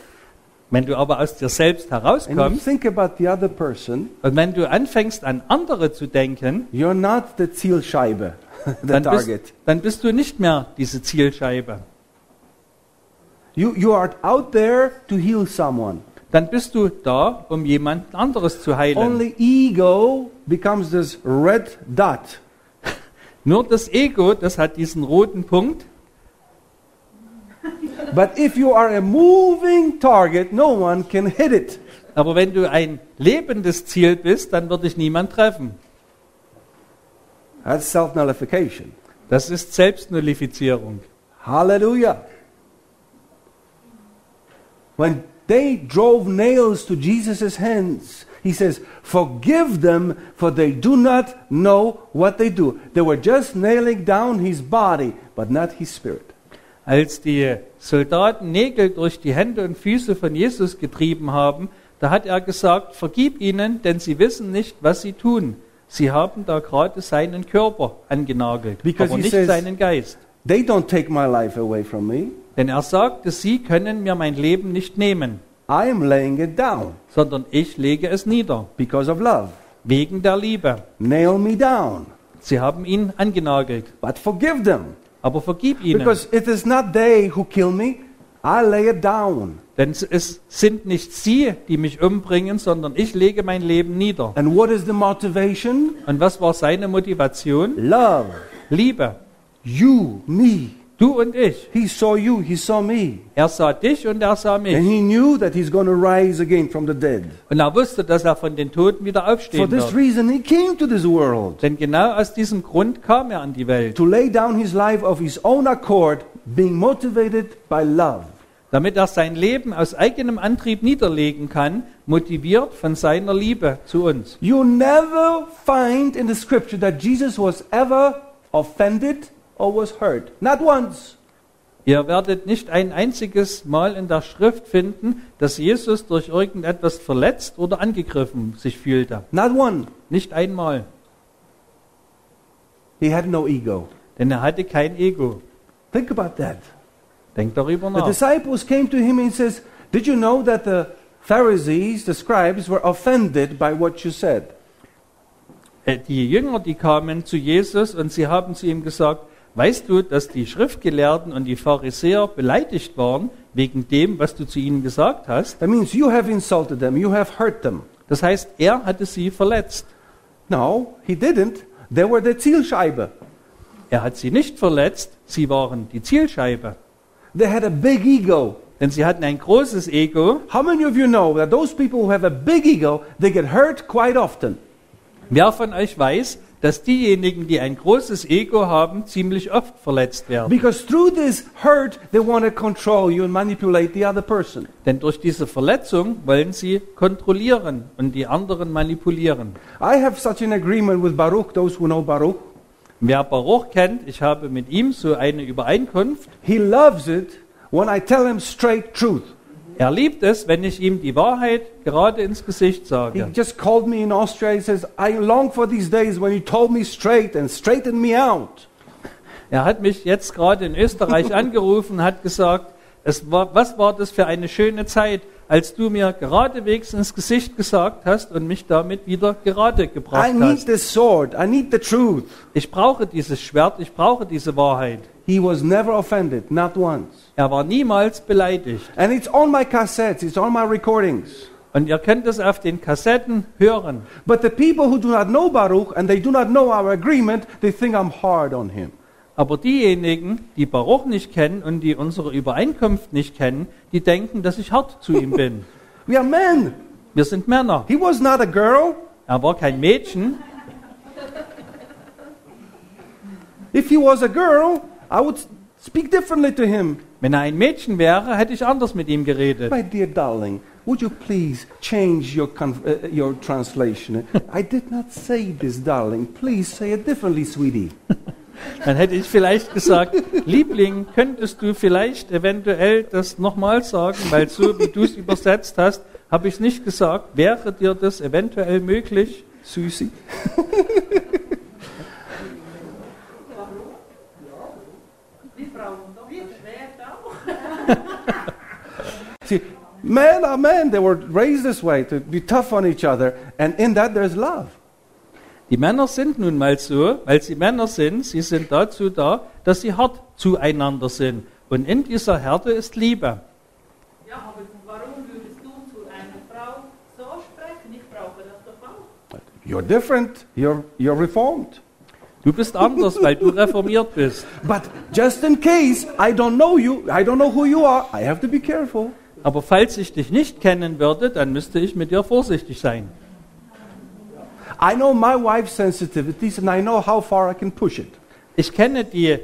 Wenn du aber aus dir selbst and you herauskommst think about the other person, und wenn du anfängst an andere zu denken, you're not the Zielscheibe, the dann bist, target. dann bist du nicht mehr diese Zielscheibe. You, you are out there to heal someone. Dann bist du da, um jemand anderes zu heilen. Only ego becomes this red dot. Nur das Ego, das hat diesen roten Punkt. But if you are a moving target, no one can hit it. Aber wenn du ein lebendes Ziel bist, dann wird dich niemand treffen. That's self nullification. Das ist Selbstnullifizierung. Hallelujah. When they drove nails to Jesus' hands, he says, Forgive them, for they do not know what they do. They were just nailing down his body, but not his spirit. Als die Soldaten Nägel durch die Hände und Füße von Jesus getrieben haben, da hat er gesagt, vergib ihnen, denn sie wissen nicht, was sie tun. Sie haben da gerade seinen Körper angenagelt, Because aber nicht says- seinen Geist. They don't take my life away from me. Denn er sagte, sie können mir mein Leben nicht nehmen, I am laying it down sondern ich lege es nieder, because of love. wegen der Liebe. Nail me down, Sie haben ihn angenagelt, but forgive them. aber vergib ihnen. Because it is not they who kill me, I lay it down. Denn es sind nicht sie, die mich umbringen, sondern ich lege mein Leben nieder. And what is the motivation? Und was war seine Motivation? Love. Liebe. You, me. Du und ich. He saw you, he saw me. Er sah dich und er sah And mich. he knew that he's going to rise again from the dead. Und er wusste, dass er von den Toten wieder For aufstehen this wird. reason, he came to this world Denn genau aus diesem Grund kam er an die Welt. to lay down his life of his own accord, being motivated by love. Damit er sein Leben aus eigenem Antrieb niederlegen kann, motiviert von seiner Liebe zu uns. You never find in the scripture that Jesus was ever offended or was hurt. Not once. Ihr werdet nicht ein einziges Mal in der Schrift finden, dass Jesus durch irgendetwas verletzt oder angegriffen sich fühlte. Not one. Nicht einmal. He had no ego. Denn er hatte kein Ego. Think about that. Denkt darüber The nach. disciples came to him and says, "Did you know that the Pharisees, the scribes, were offended by what you said?" Äh, Die Jünger, die kamen zu Jesus und sie haben zu ihm gesagt, weißt du, dass die Schriftgelehrten und die Pharisäer beleidigt waren wegen dem, was du zu ihnen gesagt hast? That means you have insulted them, you have hurt them. Das heißt, er hatte sie verletzt. No, he didn't. They were the Zielscheibe. Er hat sie nicht verletzt, sie waren die Zielscheibe. They had a big ego. Denn sie hatten ein großes Ego. How many of you know that those people who have a big ego, they get hurt quite often? Wer von euch weiß, dass diejenigen, die ein großes Ego haben, ziemlich oft verletzt werden? Because through this hurt, they want to control you and manipulate the other person. Denn durch diese Verletzung wollen sie kontrollieren und die anderen manipulieren. I have such an agreement with Baruch, those who know Baruch. Wer Baruch kennt, ich habe mit ihm so eine Übereinkunft. He loves it when I tell him straight truth. Er liebt es, wenn ich ihm die Wahrheit gerade ins Gesicht He sage. just called me in Austria. He says, I long for these days when you told me straight and straightened me out. Er hat mich jetzt gerade in Österreich angerufen und hat gesagt, es war, was war das für eine schöne Zeit, als du mir geradewegs ins Gesicht gesagt hast und mich damit wieder gerade I gebracht need hast. this sword. I need the truth. Ich brauche dieses Schwert, ich brauche diese Wahrheit. He was never offended, not once. Er war niemals beleidigt. And it's on my cassettes, it's on my recordings. Und ihr könnt es auf den Kassetten hören. But the people who do not know Baruch and they do not know our agreement, they think I'm hard on him. Aber diejenigen, die Baruch nicht kennen und die unsere Übereinkunft nicht kennen, die denken, dass ich hart zu ihm bin. We are men. Wir sind Männer. He was not a girl. Er war kein Mädchen. If he was a girl, I would speak differently to him. Wenn er ein Mädchen wäre, hätte ich anders mit ihm geredet. My dear darling, would you please change your, conf- uh, your translation? I did not say this, darling. Please say it differently, sweetie. Dann hätte ich vielleicht gesagt, Liebling, könntest du vielleicht eventuell das nochmal sagen, weil so wie du es übersetzt hast, habe ich es nicht gesagt. Wäre dir das eventuell möglich? Susie. See, men are men. They were raised this way to be tough on each other, and in that there's love. Die Männer sind nun mal so, weil sie Männer sind, sie sind dazu da, dass sie hart zueinander sind. Und in dieser Härte ist Liebe. Ja, aber warum würdest du zu einer Frau so sprechen? Ich brauche das doch auch. You're different. You're, you're reformed. Du bist anders, weil du reformiert bist. But just in case I don't know you, I don't know who you are, I have to be careful. Aber falls ich dich nicht kennen würde, dann müsste ich mit dir vorsichtig sein. I know my wife's sensitivities and I know how far I can push it. Ich kenne die,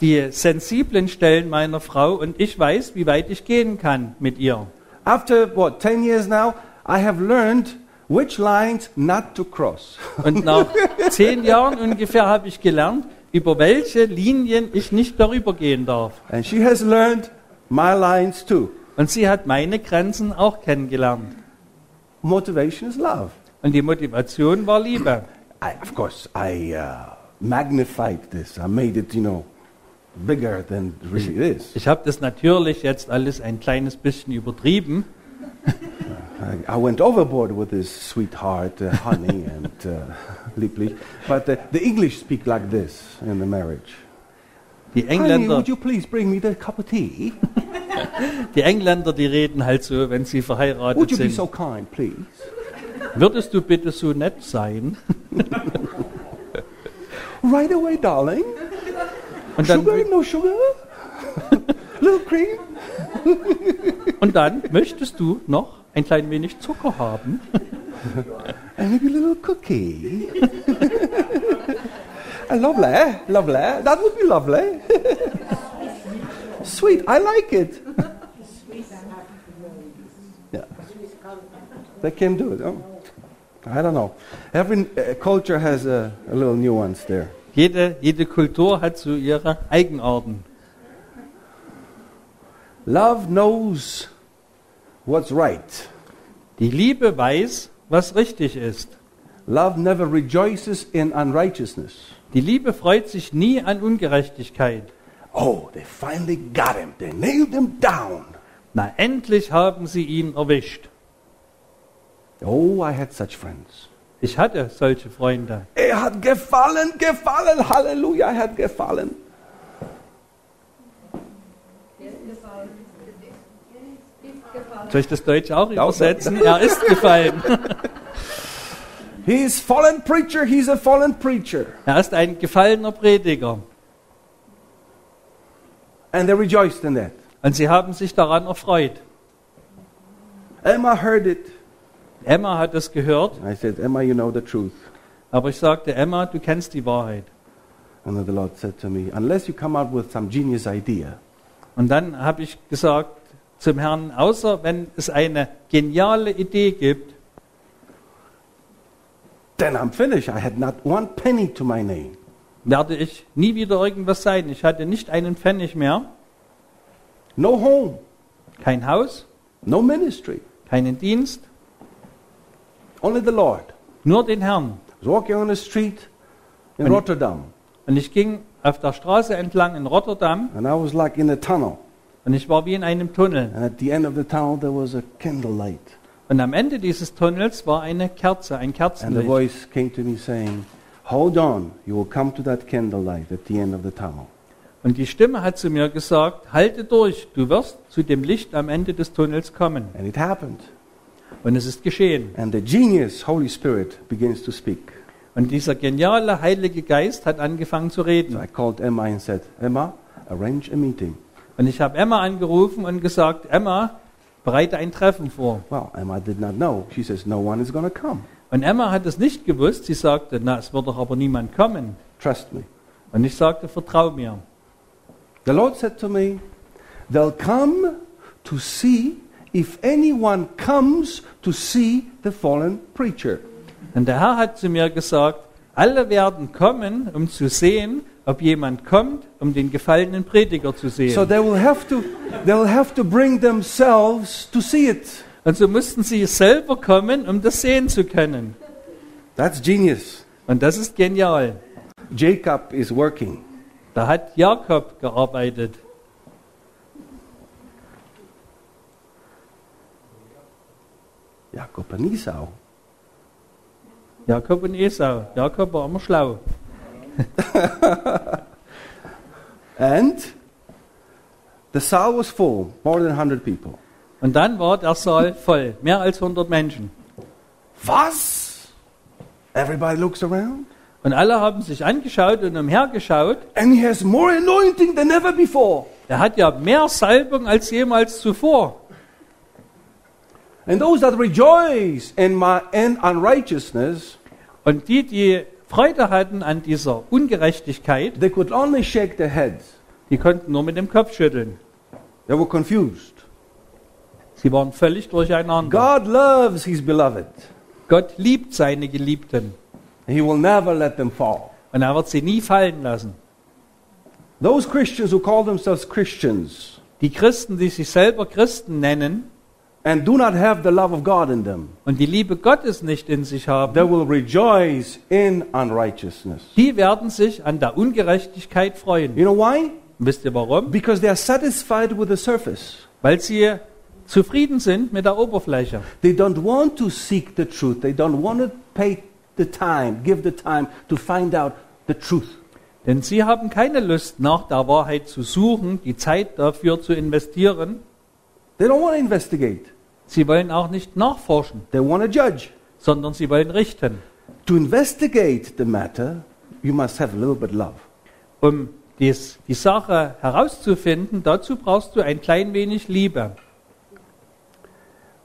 die sensiblen Stellen meiner Frau und ich weiß, wie weit ich gehen kann mit ihr. After what, 10 years now, I have learned which lines not to cross. Und nach zehn Jahren ungefähr habe ich gelernt, über welche Linien ich nicht darüber gehen darf. And she has learned my lines too. Und sie hat meine Grenzen auch kennengelernt. Motivation is love. Und die Motivation war Liebe. I, of course, I uh, magnified this. I made it, you know, bigger than it really is. Ich habe das natürlich jetzt alles ein kleines bisschen übertrieben. I, I went overboard with this sweetheart, uh, honey, and uh. But uh, the English speak like this in the marriage. Die Honey, would you please bring me the cup of tea? die Engländer, die reden halt so, wenn sie Would verheiratet you be so kind, please? Würdest du bitte so nett sein? Right away, darling. Und dann, Sugar, no sugar? Little cream? und dann möchtest du noch ein klein wenig Zucker haben? A little cookie. Lovely, lovely. That would be lovely. Sweet, I like it. yeah. They can do it. Oh. I don't know. Every uh, culture has a, a little nuance there. Jede, jede Kultur hat so ihre Eigenarten. Love knows what's right. Die Liebe weiß, was richtig ist. Love never rejoices in unrighteousness. Die Liebe freut sich nie an Ungerechtigkeit. Oh, they finally got him. They nailed him down. Na, endlich haben sie ihn erwischt. Oh, I had such friends. Ich hatte solche Freunde. Er hat gefallen, gefallen, Halleluja, er hat gefallen. Soll ich das Deutsch auch übersetzen? Er ist gefallen. He's fallen preacher, he's a fallen preacher. Er ist ein gefallener Prediger. And they rejoiced in that. Und sie haben sich daran erfreut. Emma heard it. Emma hat es gehört, I said, Emma, you know the truth. aber ich sagte, Emma, du kennst die Wahrheit. And the Lord said to me, unless you come out with some genius idea, Und dann habe ich gesagt zum Herrn, außer wenn es eine geniale Idee gibt, then I'm finished. I had not one penny to my name. werde ich nie wieder irgendwas sein. Ich hatte nicht einen Pfennig mehr, No home, kein Haus, no ministry, keinen Dienst, only the Lord. nur den Herrn. I was walking on the street in And- Rotterdam, Und ich ging auf der Straße entlang in Rotterdam and I was like in a tunnel. Und ich war wie in einem Tunnel. And at the end of the tunnel, there was a candlelight. Und am Ende dieses Tunnels war eine Kerze, ein And the Kerzenlicht. voice came to me saying, Hold on, you will come to that candlelight at the end of the tunnel. Und die Stimme hat zu mir gesagt, halte durch, du wirst zu dem Licht am Ende des Tunnels kommen. And it happened. Und es ist geschehen. And the genius Holy Spirit begins to speak. Und dieser geniale Heilige Geist hat angefangen zu So reden. I called Emma and said, Emma, arrange a meeting. Und ich habe Emma angerufen und gesagt, Emma, bereite ein Treffen vor. Well, Emma did not know. She says, No one is going to come. Und Emma hat es nicht gewusst. Sie sagte, na, es wird doch aber niemand kommen. Trust me. Und ich sagte, vertrau mir. The Lord said to me, They'll come to see if anyone comes to see the fallen preacher. Und der Herr hat zu mir gesagt, alle werden kommen, um zu sehen, ob jemand kommt, um den gefallenen Prediger zu sehen. So they will have to they will have to bring themselves to see it. Und so mussten sie selber kommen, um das sehen zu können. That's genius. Und das ist genial. Jacob is working. Da hat Jakob gearbeitet. Jakob and Esau. Jakob und Esau. Jakob war immer schlau. And the Saal was full, more than 100 people. Und dann war der Saal voll, mehr als 100 Menschen. Was? Everybody looks around. Und alle haben sich angeschaut und umhergeschaut. And he has more anointing than ever before. Er hat ja mehr Salbung als jemals zuvor. And those that rejoice in my in unrighteousness, Und die, die Freude hatten an dieser Ungerechtigkeit, they could only shake their heads. die konnten nur mit dem Kopf schütteln. They were confused. Sie waren völlig durcheinander. God loves his beloved. Gott liebt seine Geliebten He will never let them fall. und er wird sie nie fallen lassen. Those Christians who call themselves Christians Die Christen, die sich selber Christen nennen and do not have the love of God in them, und die Liebe Gottes nicht in sich they haben, will rejoice in unrighteousness. die werden sich an der Ungerechtigkeit freuen. You know why? Wisst ihr warum? Because they are satisfied with the surface. Weil sie zufrieden sind mit der Oberfläche. They don't want to seek the truth. They don't want to pay the time, give the time to find out the truth. Denn sie haben keine Lust, nach der Wahrheit zu suchen, die Zeit dafür zu investieren. They don't want to investigate. Sie wollen auch nicht nachforschen, They want to judge. sondern sie wollen richten. To investigate the matter, you must have a little bit love. Um dies, die Sache herauszufinden, dazu brauchst du ein klein wenig Liebe.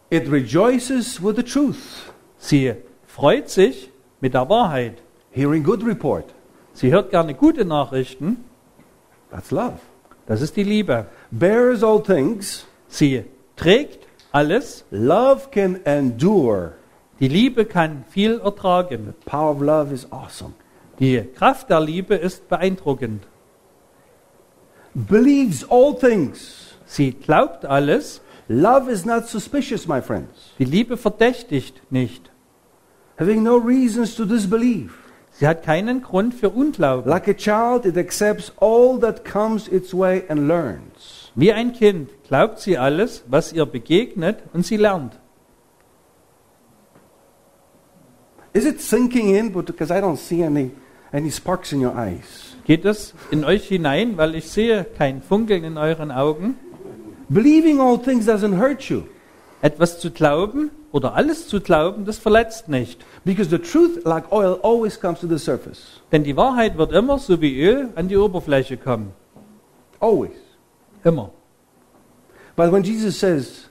It rejoices with the truth, Sie freut sich mit der Wahrheit. hearing good report. Sie hört gerne gute Nachrichten. That's love. Das ist die Liebe. Bears all things. Sie trägt alles. Love can endure. Die Liebe kann viel ertragen. Power of love is awesome. Die Kraft der Liebe ist beeindruckend. Believes all things. Sie glaubt alles. Love is not suspicious, my friends. Die Liebe verdächtigt nicht. Having no reasons to disbelieve. Sie hat keinen Grund für Unglauben. Like a child, it accepts all that comes its way and learns. Wie ein Kind glaubt sie alles, was ihr begegnet, und sie lernt. Is it sinking in? Because I don't see any any sparks in your eyes. Geht es in euch hinein, weil ich sehe kein Funkeln in euren Augen? Believing all things doesn't hurt you Etwas zu glauben oder alles zu glauben, das verletzt nicht. because the truth, like oil, always comes to the surface. Denn die Wahrheit wird immer so wie Öl an die Oberfläche kommen. Always. Immer. But when Jesus says,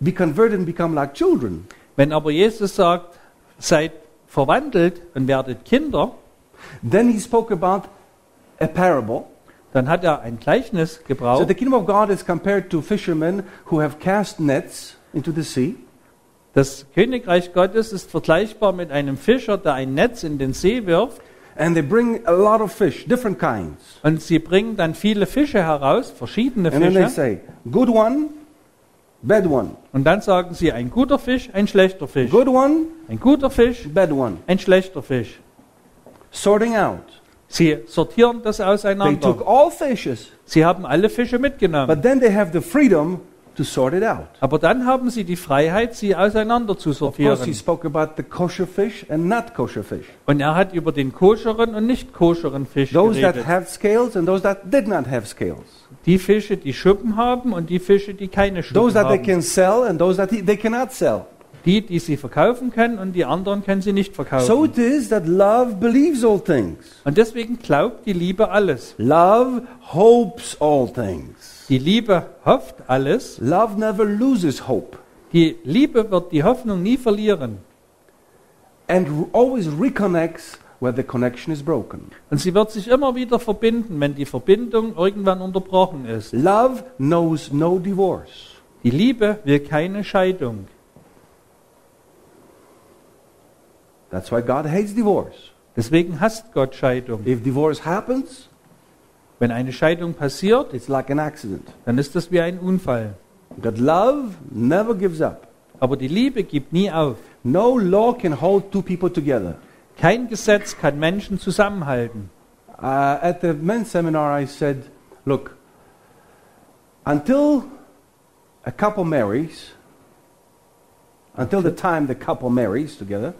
"Be converted and become like children," Wenn aber Jesus sagt, seid verwandelt und werdet Kinder, then he spoke about a parable. dann hat er ein Gleichnis So gebraucht. the kingdom of God is compared to fishermen who have cast nets into the sea. Das Königreich Gottes ist vergleichbar mit einem Fischer, der ein Netz in den See wirft And they bring a lot of fish, different kinds. und sie bringen dann viele Fische heraus, verschiedene And then they Fische. say, good one, bad one. Und dann sagen sie, ein guter Fisch, ein schlechter Fisch. Good one, Ein guter Fisch, bad one. ein schlechter Fisch. Sorting out. Sie sortieren das They auseinander. took all fishes, Sie haben alle Fische mitgenommen. but then they have the freedom to sort it out. Aber dann haben sie die Freiheit, sie auseinander zu Of course, he spoke about the kosher fish and not kosher fish. Und er hat über den koscheren und nicht koscheren Fisch Those that have scales and those that did not have scales. Die Fische, die Schuppen haben und die Fische, die keine Those Schuppen that they haben. can sell and those that he- they cannot sell. Die, die sie verkaufen können und die anderen können sie nicht So verkaufen. it is that love believes all things. Und deswegen glaubt die Liebe alles. Love hopes all things. Die Liebe hofft alles. Love never loses hope Die Liebe wird die Hoffnung nie verlieren. and always reconnects where the connection is broken. Und sie wird sich immer wieder verbinden, wenn die Verbindung irgendwann unterbrochen ist. Love knows no divorce. Die Liebe will keine Scheidung. That's why God hates divorce. Deswegen hasst Gott Scheidung. If divorce happens, Wenn eine Scheidung passiert, it's like an accident. dann ist das wie ein Unfall. But love never gives up. Aber die Liebe gibt nie auf. No law can hold two people together. Kein Gesetz kann Menschen zusammenhalten. Uh, at the men's seminar, I said, look, until a couple marries, until the time the couple marries together.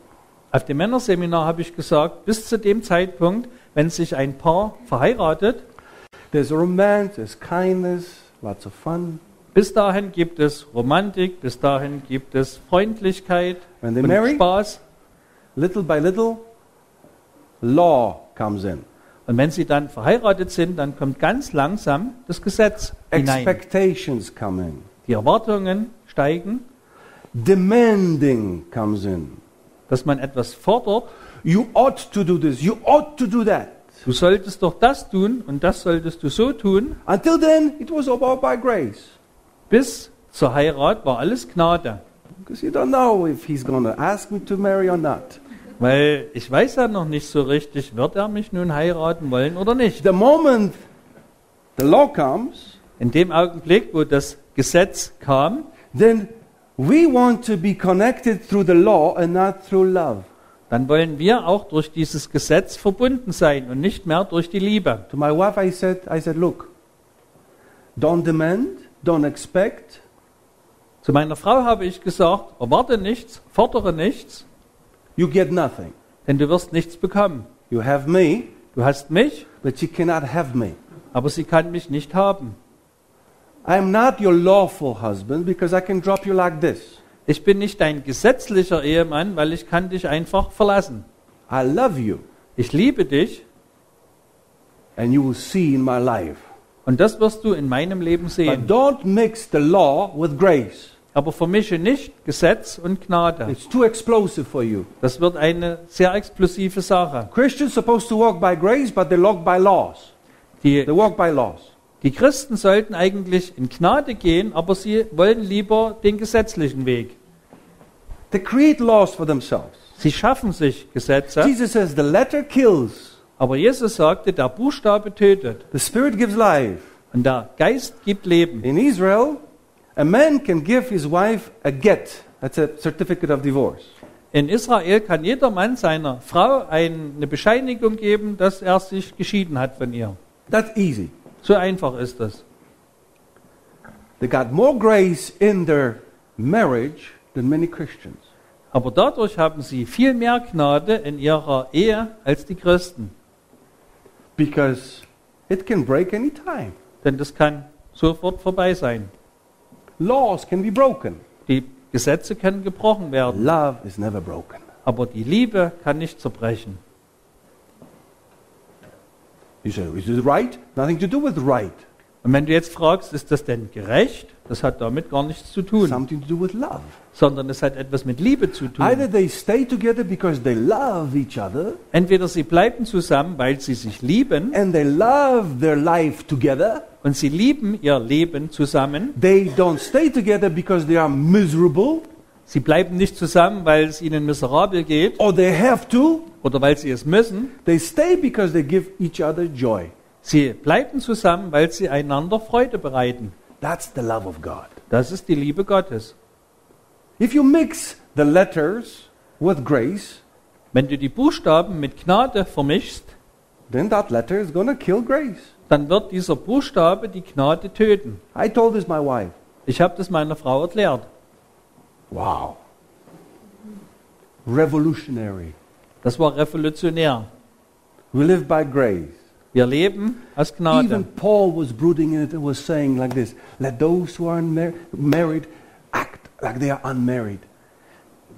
Auf dem Männerseminar habe ich gesagt, bis zu dem Zeitpunkt, wenn sich ein Paar verheiratet, There's romance, there's kindness, lots of fun. bis dahin gibt es Romantik, bis dahin gibt es Freundlichkeit When they und marry, Spaß. little by little, law comes in. Und wenn sie dann verheiratet sind, dann kommt ganz langsam das Gesetz hinein. Expectations come in. Die Erwartungen steigen, Demanding comes in. dass man etwas fordert. You ought to do this, you ought to do that. Du solltest doch das tun und das solltest du so tun. Until then, it was all by grace. Bis zur Heirat war alles Gnade. Because you don't know if he's going to ask me to marry or not. Weil ich weiß ja noch nicht so richtig, wird er mich nun heiraten wollen oder nicht. The moment the law comes, In dem Augenblick, wo das Gesetz kam, then we want to be connected through the law and not through love. Dann wollen wir auch durch dieses Gesetz verbunden sein und nicht mehr durch die Liebe. To my wife, I said, I said, look, don't demand, don't expect, Zu meiner Frau habe ich gesagt, erwarte nichts, fordere nichts, you get nothing. denn du wirst nichts bekommen. You have me, Du hast mich, but you cannot have me. aber sie kann mich nicht haben. I am not your lawful husband because I can drop you like this. Ich bin nicht dein gesetzlicher Ehemann, weil ich kann dich einfach verlassen. I love you, Ich liebe dich and you will see in my life. und das wirst du in meinem Leben But sehen. don't mix the law with grace. Aber vermische nicht Gesetz und Gnade. It's too explosive for you. Das wird eine sehr explosive Sache. Christians supposed to walk by grace, but they walk by laws. Die, They walk by laws. Die Christen sollten eigentlich in Gnade gehen, aber sie wollen lieber den gesetzlichen Weg. They create laws for themselves. Sie schaffen sich Gesetze, Jesus says the letter kills, aber Jesus sagte, der Buchstabe tötet the spirit gives life. und der Geist gibt Leben. In Israel, a man can give his wife a get. That's a certificate of divorce. In Israel kann jeder Mann seiner Frau eine Bescheinigung geben, dass er sich geschieden hat von ihr. That's easy. So einfach ist das. They got more grace in their marriage than many Christians. Aber dadurch haben sie viel mehr Gnade in ihrer Ehe als die Christen. Because it can break any time. Denn das kann sofort vorbei sein. Laws can be broken. Die Gesetze können gebrochen werden, Love is never broken. aber die Liebe kann nicht zerbrechen. You say, is it right? Nothing to do with right. Und wenn du jetzt fragst, ist das denn gerecht? Das hat damit gar nichts zu tun, Something to do with love. sondern es hat etwas mit Liebe zu Either tun. they stay together because they love each other Entweder sie bleiben zusammen, weil sie sich lieben and they love their life together. und sie lieben ihr Leben zusammen. They don't stay together because they are miserable Sie bleiben nicht zusammen, weil es ihnen miserabel geht or they have to. oder weil sie es müssen. They stay because they give each other joy. Sie bleiben zusammen, weil sie einander Freude bereiten. That's the love of God. Das ist die Liebe Gottes. If you mix the letters with grace, Wenn du die Buchstaben mit Gnade vermischst, then that letter is going to kill grace. dann wird dieser Buchstabe die Gnade töten. I told this my wife. Ich habe das meiner Frau erklärt. Wow. Revolutionary. Das war revolutionär. We live by grace. Wir leben aus Gnade. Even Paul was brooding in it and was saying like this Let those who are married act like they are unmarried.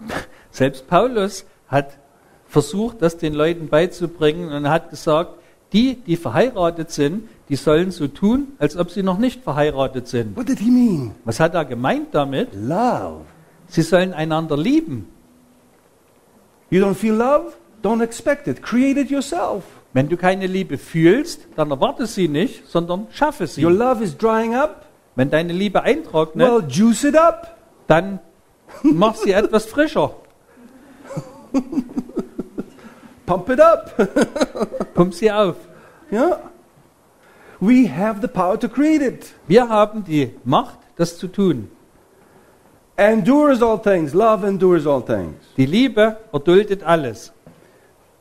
Selbst Paulus hat versucht, das den Leuten beizubringen und hat gesagt, die, die verheiratet sind, die sollen so tun, als ob sie noch nicht verheiratet sind. What did he mean? Was hat er gemeint damit? Love. Sie sollen einander lieben. You don't feel love? Don't expect it. Create it yourself. Wenn du keine Liebe fühlst, dann erwarte sie nicht, sondern schaffe sie. Your love is drying up? Wenn deine Liebe eintrocknet, Well, juice it up. dann mach sie etwas frischer. Pump it up. Pump sie auf. yeah. We have the power to create it. Wir haben die Macht, das zu tun. Endures all things. Love endures all things. Die Liebe erduldet alles.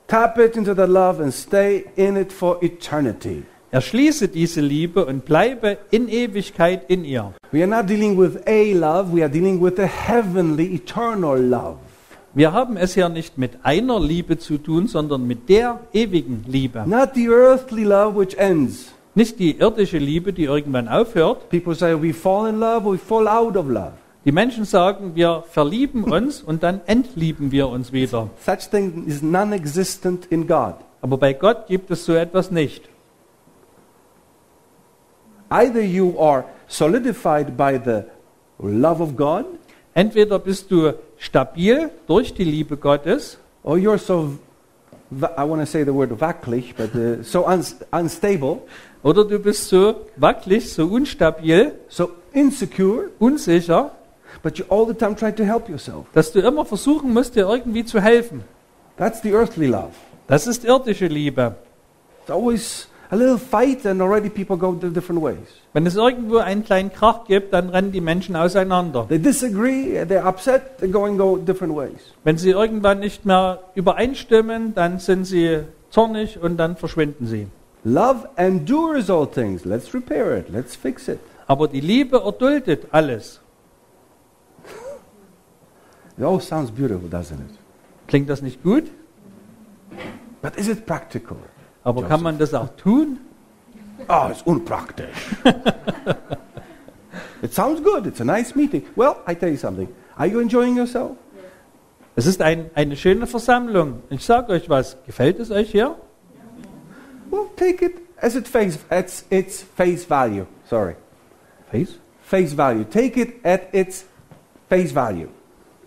Tap it into the love and stay in it for eternity. Erschließe diese Liebe und bleibe in Ewigkeit in ihr. We are not dealing with a love, we are dealing with a heavenly, eternal love. Wir haben es hier nicht mit einer Liebe zu tun, sondern mit der ewigen Liebe. Not the earthly love which ends. Nicht die irdische Liebe, die irgendwann aufhört. People say we fall in love, we fall out of love. Die Menschen sagen, wir verlieben uns und dann entlieben wir uns wieder. Such thing is non-existent in God. Aber bei Gott gibt es so etwas nicht. Either you are solidified by the love of God, Entweder bist du stabil durch die Liebe Gottes or you're so, I want to say the word wackelig, but uh, so uns- unstable, oder du bist so wackelig, so unstabil, so insecure, unsicher, but you all the time try to help yourself. dass du immer versuchen musst, dir irgendwie zu helfen. That's the earthly love. Das ist irdische Liebe. It's always a little fight, and already people go the different ways. Wenn es irgendwo einen kleinen Krach gibt, dann rennen die Menschen auseinander. They disagree, they're upset, they go and go different ways. Wenn sie irgendwann nicht mehr übereinstimmen, dann sind sie zornig und dann verschwinden sie. Love endures all things. Let's repair it. Let's fix it. Aber die Liebe erduldet alles. It all sounds beautiful, doesn't it? Klingt das nicht gut? But is it practical? Aber kann man das auch tun? Oh, it's unpraktisch. it sounds good. It's a nice meeting. Well, I tell you something. Are you enjoying yourself? Es ist ein, eine schöne Versammlung. Ich sage euch was. Gefällt es euch hier? Well, take it as it face at its face value. Sorry, Face? face value. Take it at its face value,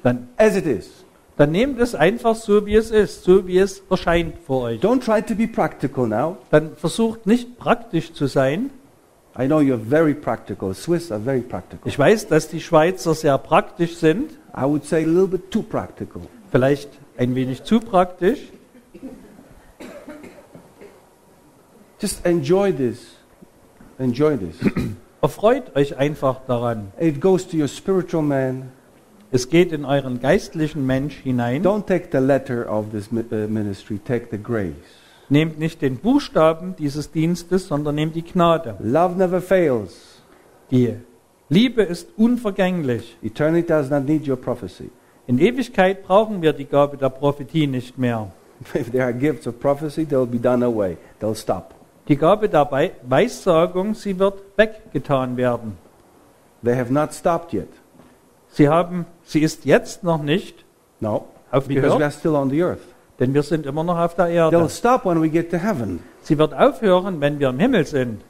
Dann, as it is. dann nehmt es einfach so, wie es ist, so wie es erscheint vor euch. Don't try to be practical now. Dann versucht nicht praktisch zu sein. I know you're very practical. Swiss are very practical. Ich weiß, dass die Schweizer sehr praktisch sind. I would say a little bit too practical. Vielleicht ein wenig zu praktisch. Just enjoy this. Enjoy this. Erfreut euch einfach daran. it goes to your spiritual man. Es geht in euren geistlichen Mensch hinein. Don't take the letter of this uh, ministry, take the grace. Nehmt nicht den Buchstaben dieses Dienstes, sondern nehmt die Gnade. Love never fails. Die Liebe ist unvergänglich. Eternity does not need your prophecy. In Ewigkeit brauchen wir die Gabe der Prophetie nicht mehr. If there are gifts of prophecy, they'll be done away. They'll stop. Die Gabe der Wei- Weissagung, sie wird weggetan werden. They have not stopped yet. Sie haben, sie ist jetzt noch nicht No, because we are aufgehört, still on the earth. denn wir sind immer noch auf der They'll Erde. stop when we get to heaven Sie wird aufhören, wenn wir im Himmel sind.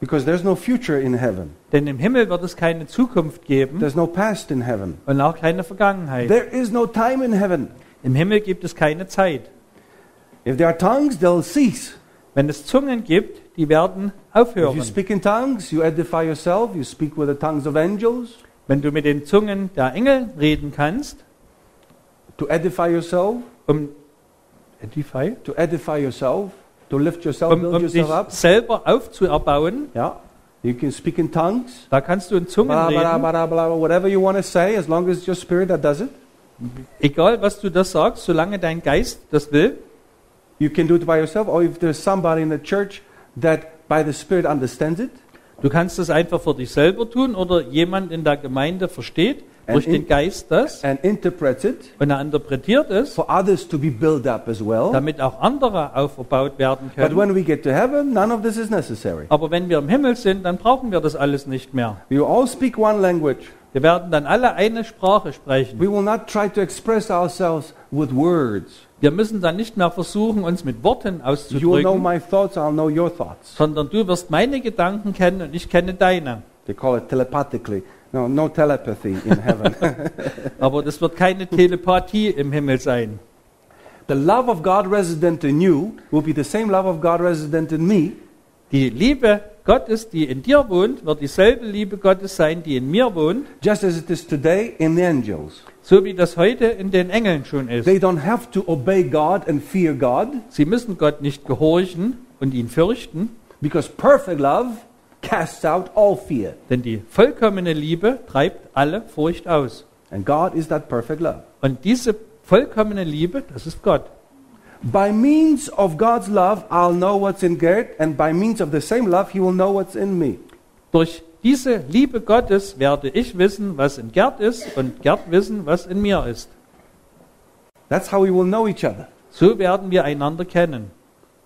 because there's no future in heaven. Denn im Himmel wird es keine Zukunft geben There's no past in heaven. und auch keine Vergangenheit. There is no time in heaven. Im Himmel gibt es keine Zeit. If there are tongues, they'll cease. Wenn es Zungen gibt, die werden If you aufhören. speak in tongues, you edify yourself. You speak with the tongues of angels Wenn du mit den Zungen der Engel reden kannst, to edify yourself, um, Edify, to edify yourself, to lift yourself, um, build um dich yourself up. selber aufzuerbauen, Yeah, you can speak in tongues. da kannst du in Zungen blah, reden. blah, blah, whatever you want to say, as long as it's your spirit that does it. Egal, was du da sagst, solange dein Geist das will. You can do it by yourself, or if there's somebody in the church that by the Spirit understands it, Du kannst es einfach für dich selber tun oder jemand in der Gemeinde versteht durch den Geist das and interprets it und er interpretiert es, for others to be built up as well. damit auch andere aufgebaut werden But können. when we get to heaven, none of this is necessary. Aber wenn wir im Himmel sind, dann brauchen wir das alles nicht mehr. We all speak one language. Wir werden dann alle eine Sprache sprechen. We will not try to express ourselves with words. Wir müssen dann nicht mehr versuchen, uns mit Worten will know auszudrücken, my thoughts, I'll know your thoughts. sondern du wirst meine Gedanken kennen und ich kenne deine. They call it telepathically. No, no telepathy in heaven. Aber das wird keine Telepathie im Himmel sein. the love of God resident in you will be the same love of God resident in me Die Liebe Gottes, die in dir wohnt, wird dieselbe Liebe Gottes sein, die in mir wohnt, just as it is today in the angels. so wie das heute in den Engeln schon ist. They don't have to obey God and fear God Sie müssen Gott nicht gehorchen und ihn fürchten, because perfect love casts out all fear. denn die vollkommene Liebe treibt alle Furcht aus. And God is that perfect love. Und diese vollkommene Liebe, das ist Gott. By means of God's love, I'll know what's in Gert, and by means of the same love, He will know what's in me. Durch diese Liebe Gottes werde ich wissen, was in Gerd ist und Gerd wissen, was in mir ist. That's how we will know each other. So werden wir einander kennen.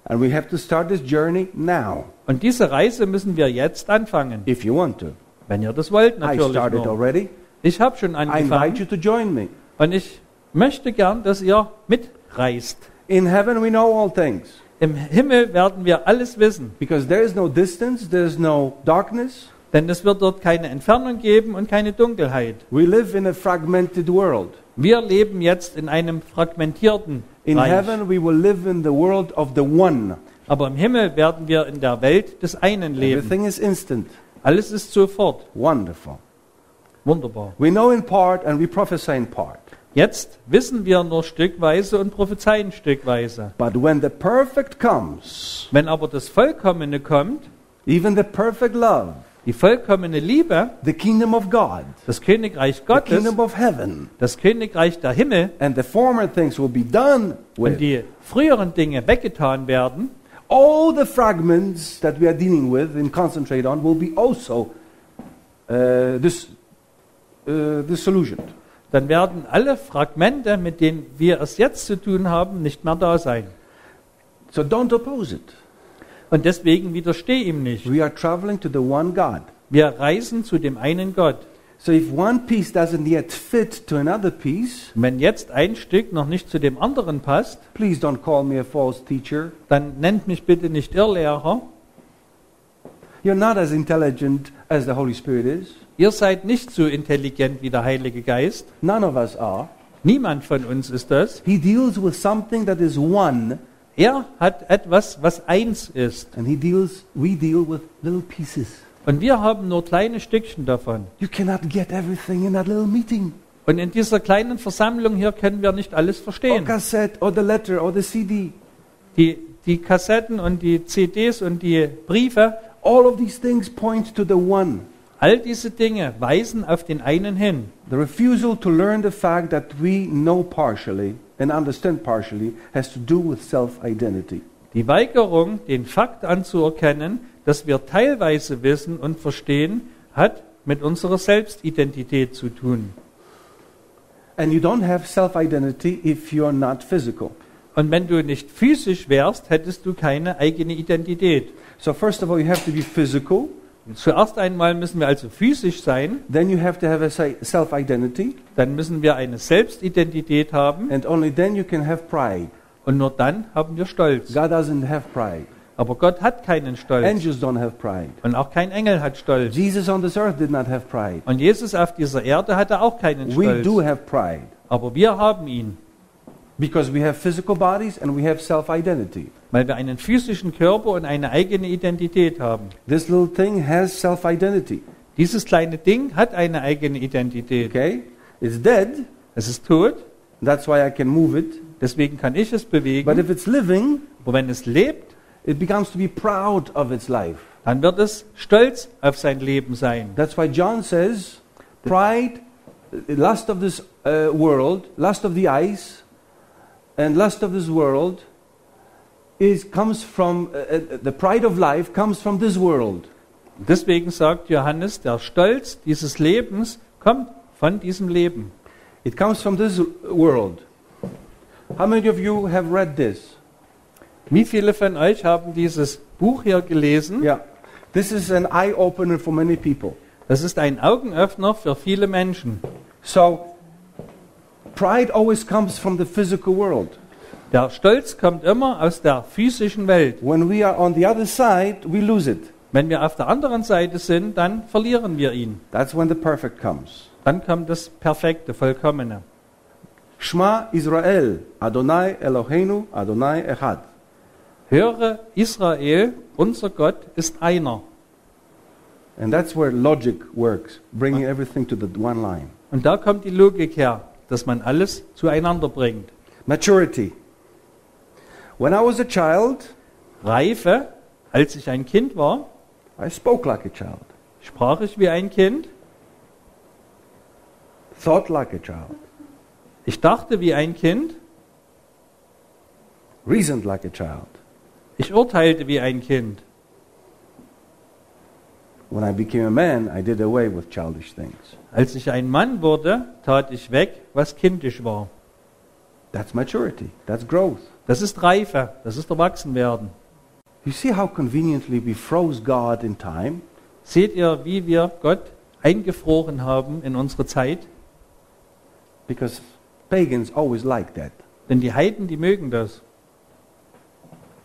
And we have to start this journey now, Und diese Reise müssen wir jetzt anfangen, if you want to. wenn ihr das wollt I natürlich. started Nur. already. Ich habe schon I invite angefangen you to join me. und ich möchte gern, dass ihr mitreist. In heaven, we know all things. Im Himmel werden wir alles wissen, Because there is no distance, there is no darkness. denn es wird dort keine Entfernung geben und keine Dunkelheit. We live in a fragmented world. Wir leben jetzt in einem fragmentierten In Reich. heaven, we will live in the world of the one. Aber im Himmel werden wir in der Welt des einen leben. Everything is instant. Alles ist sofort. Wonderful. Wunderbar. We know in part and we prophesy in part. Jetzt wissen wir nur stückweise und prophezeien stückweise. But when the perfect comes, Wenn aber das Vollkommene kommt, even the perfect love, die vollkommene Liebe, the kingdom of God, das Königreich the Gottes, kingdom of heaven, das Königreich der Himmel and the former things will be done und with, die früheren Dinge weggetan werden, all the fragments that we are dealing with and concentrate on will be also uh, this, uh, disillusioned. Dann werden alle Fragmente, mit denen wir es jetzt zu tun haben, nicht mehr da sein. So don't oppose it. Und deswegen widerstehe ihm nicht. We are traveling to the one God. Wir reisen zu dem einen Gott. So if one piece doesn't yet fit to another piece, Wenn jetzt ein Stück noch nicht zu dem anderen passt, please don't call me a false teacher. dann nennt mich bitte nicht Irrlehrer. You're not as intelligent as the Holy Spirit is. Ihr seid nicht so intelligent wie der Heilige Geist. None of us are. Niemand von uns ist das. He deals with something that is one, Er hat etwas, was eins ist. and he deals we deal with little pieces. Und wir haben nur kleine Stückchen davon. You cannot get everything in that little meeting. Und in dieser kleinen Versammlung hier können wir nicht alles Or verstehen. cassette, or the letter, or the CD. Die, die Kassetten und die CDs und die Briefe, All of these things point to the one. All diese Dinge weisen auf den einen hin. The refusal to learn the fact that we know partially and understand partially has to do with self identity. Die Weigerung, den Fakt anzuerkennen, dass wir teilweise wissen und verstehen, hat mit unserer Selbstidentität zu tun. And you don't have self identity if you're not physical. Und wenn du nicht physisch wärst, hättest du keine eigene Identität. So, first of all, you have to be physical, Zuerst einmal müssen wir also physisch sein, then you have to have a self identity, dann müssen wir eine Selbstidentität haben and only then you can have pride. und nur dann haben wir Stolz. God doesn't have pride. Aber Gott hat keinen Stolz Angels don't have pride. und auch kein Engel hat Stolz. Jesus on this earth did not have pride. Und Jesus auf dieser Erde hatte auch keinen We do Stolz. have pride Aber wir haben ihn, because we have physical bodies and we have self identity. weil wir einen physischen Körper und eine eigene Identität haben. This little thing has self identity. Dieses kleine Ding hat eine eigene Identität. Okay? It's dead, Es ist tot, that's why I can move it. deswegen kann ich es bewegen. But if it's living, Aber wenn es lebt, it becomes to be proud of its life. dann wird es stolz auf sein Leben sein. That's why John says, pride, lust of this uh, world, lust of the eyes, and lust of this world is comes from uh, uh, the pride of life comes from this world. Deswegen sagt Johannes, der Stolz dieses Lebens kommt von diesem Leben. It comes from this world. How many of you have read this? Wie viele von euch haben dieses Buch hier gelesen? Yeah. This is an eye opener for many people. Das ist ein Augenöffner für viele Menschen. So, pride always comes from the physical world. Der Stolz kommt immer aus der physischen Welt. When we are on the other side, we lose it. Wenn wir auf der anderen Seite sind, dann verlieren wir ihn. That's when the perfect comes. Dann kommt das Perfekte, Vollkommene. Shema Israel, Adonai Eloheinu, Adonai Echad. Höre Israel, unser Gott ist einer. And that's where logic works, bringing everything to the one line. Und da kommt die Logik her, dass man alles zueinander bringt. Maturity. When I was a child, Reife, als ich ein Kind war, I spoke like a child, sprach ich wie ein Kind, thought like a child, ich dachte wie ein Kind, reasoned like a child. Ich urteilte wie ein Kind. When I became a man, I did away with childish things. Als ich ein Mann wurde, tat ich weg, was kindisch war. That's maturity. That's growth. Das ist Reife, das ist Erwachsenwerden. You see how conveniently we froze God in time? Seht ihr, wie wir Gott eingefroren haben in unsere Zeit? Because pagans always like that. Denn die Heiden, die mögen das.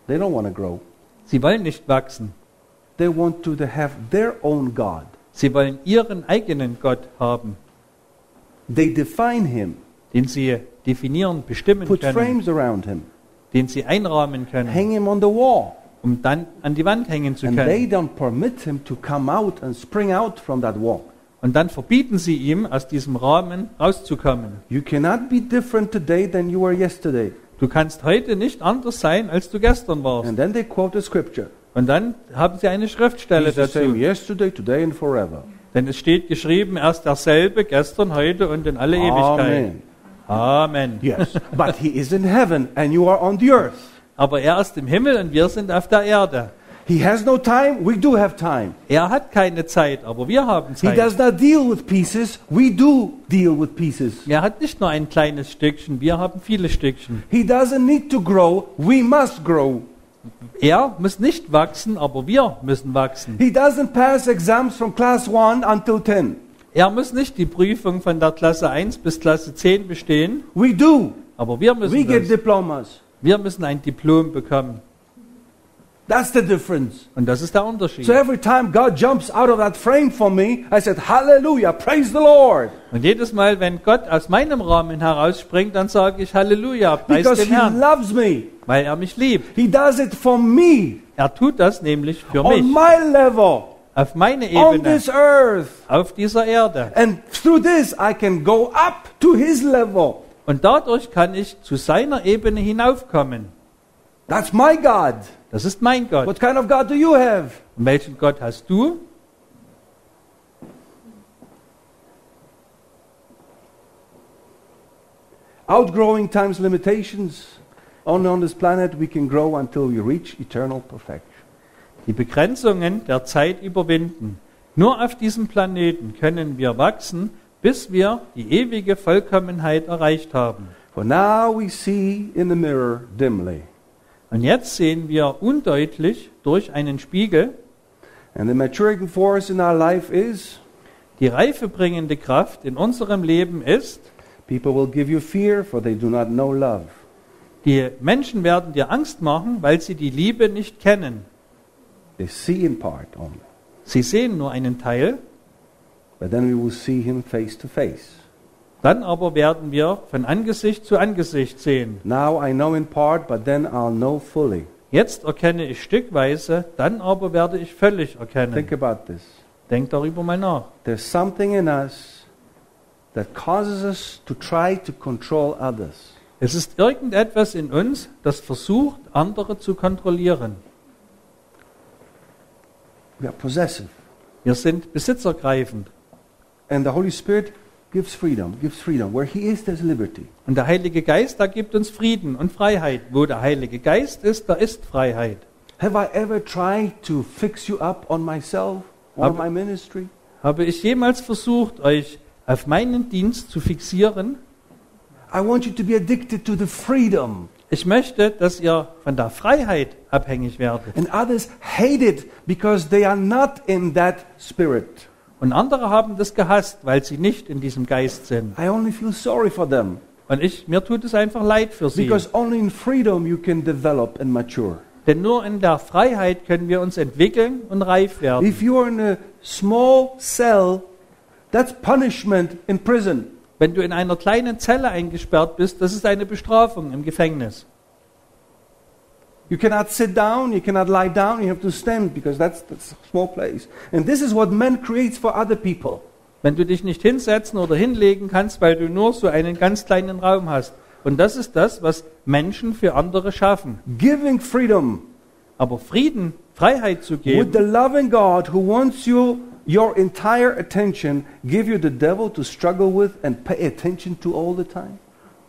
They don't want to grow. Sie wollen nicht wachsen. They want to have their own God. Sie wollen ihren eigenen Gott haben, They define him, den sie definieren, bestimmen put können, frames around him, den sie einrahmen können, hang him on the wall. um dann an die Wand hängen zu And they können. don't permit him to come out and spring out from that wall. Und dann verbieten sie ihm, aus diesem Rahmen rauszukommen. You cannot be different today than you were yesterday. Du kannst heute nicht anders sein, als du gestern warst. And then they quote a scripture. Und dann haben sie eine Schriftstelle dazu. yesterday, today, and forever. Denn es steht geschrieben, er ist derselbe gestern, heute und in alle Ewigkeit. Amen. Amen. Yes, but he is in heaven and you are on the earth. Aber er ist im Himmel und wir sind auf der Erde. He has no time, we do have time. Er hat keine Zeit, aber wir haben He does Zeit. not deal with pieces, we do deal with pieces. Er hat nicht nur ein kleines Stückchen, wir haben viele Stückchen. He doesn't need to grow, we must grow. Er muss nicht wachsen, aber wir müssen wachsen. He doesn't pass exams from class 1 until 10. Er muss nicht die Prüfung von der Klasse 1 bis Klasse 10 bestehen, We do. aber wir We müssen get das. diplomas. Wir müssen ein Diplom bekommen. That's the difference. Und das ist der Unterschied. So every time God jumps out of that frame for me, I said, Hallelujah, praise the Lord. Und jedes Mal, wenn Gott aus meinem Rahmen herausspringt, dann sage ich Halleluja, preis Because den He Herrn, loves me. Weil er mich liebt. He does it for me, Er tut das nämlich für on mich, my level, auf meine on Ebene, this earth. auf dieser Erde. And through this, I can go up to His level. Und dadurch kann ich zu seiner Ebene hinaufkommen. That's my God. Das ist mein Gott. What kind of God do you have? Und welchen Gott hast du? Outgrowing time's limitations. Only on this planet we can grow until we reach eternal perfection. Die Begrenzungen der Zeit überwinden. Nur auf diesem Planeten können wir wachsen, bis wir die ewige Vollkommenheit erreicht haben. For now we see in the mirror dimly, Und jetzt sehen wir undeutlich durch einen Spiegel, and the maturing force in our life is die reifebringende Kraft in unserem Leben ist, people will give you fear, for they do not know love. Die Menschen werden dir Angst machen, weil sie die Liebe nicht kennen. They see in part only, Sie sehen nur einen Teil, but then we will see Him face to face. dann aber werden wir von Angesicht zu Angesicht sehen. Now I know in part, but then I'll know fully. Jetzt erkenne ich stückweise, dann aber werde ich völlig Think erkennen. about this. Denk darüber mal nach. There's something in us that causes us to try to control others. Es ist irgendetwas in uns, das versucht, andere zu kontrollieren. We are possessive. Wir sind besitzergreifend. And the Holy Spirit gives freedom, gives freedom. Where He is, there's liberty. Und der Heilige Geist, da gibt uns Frieden und Freiheit. Wo der Heilige Geist ist, da ist Freiheit. Have I ever tried to fix you up on myself or Aber- my ministry? Habe ich jemals versucht, euch auf meinen Dienst zu fixieren? I want you to be addicted to the freedom. Ich möchte, dass ihr von der Freiheit abhängig werdet. And others hate it because they are not in that spirit. Und andere haben das gehasst, weil sie nicht in diesem Geist sind. I only feel sorry for them Und ich, mir tut es einfach leid für sie. because only in freedom you can develop and mature. Denn nur in der Freiheit können wir uns entwickeln und reif werden. If you are in a small cell, that's punishment in prison. Wenn du in einer kleinen Zelle eingesperrt bist, das ist eine Bestrafung im Gefängnis. You cannot sit down, you cannot lie down, you have to stand because that's, that's a small place. And this is what man creates for other people. Wenn du dich nicht hinsetzen oder hinlegen kannst, weil du nur so einen ganz kleinen Raum hast. Und das ist das, was Menschen für andere schaffen. Giving freedom Aber Frieden, Freiheit zu with geben, the loving God who wants you your entire attention, give you the devil to struggle with and pay attention to all the time.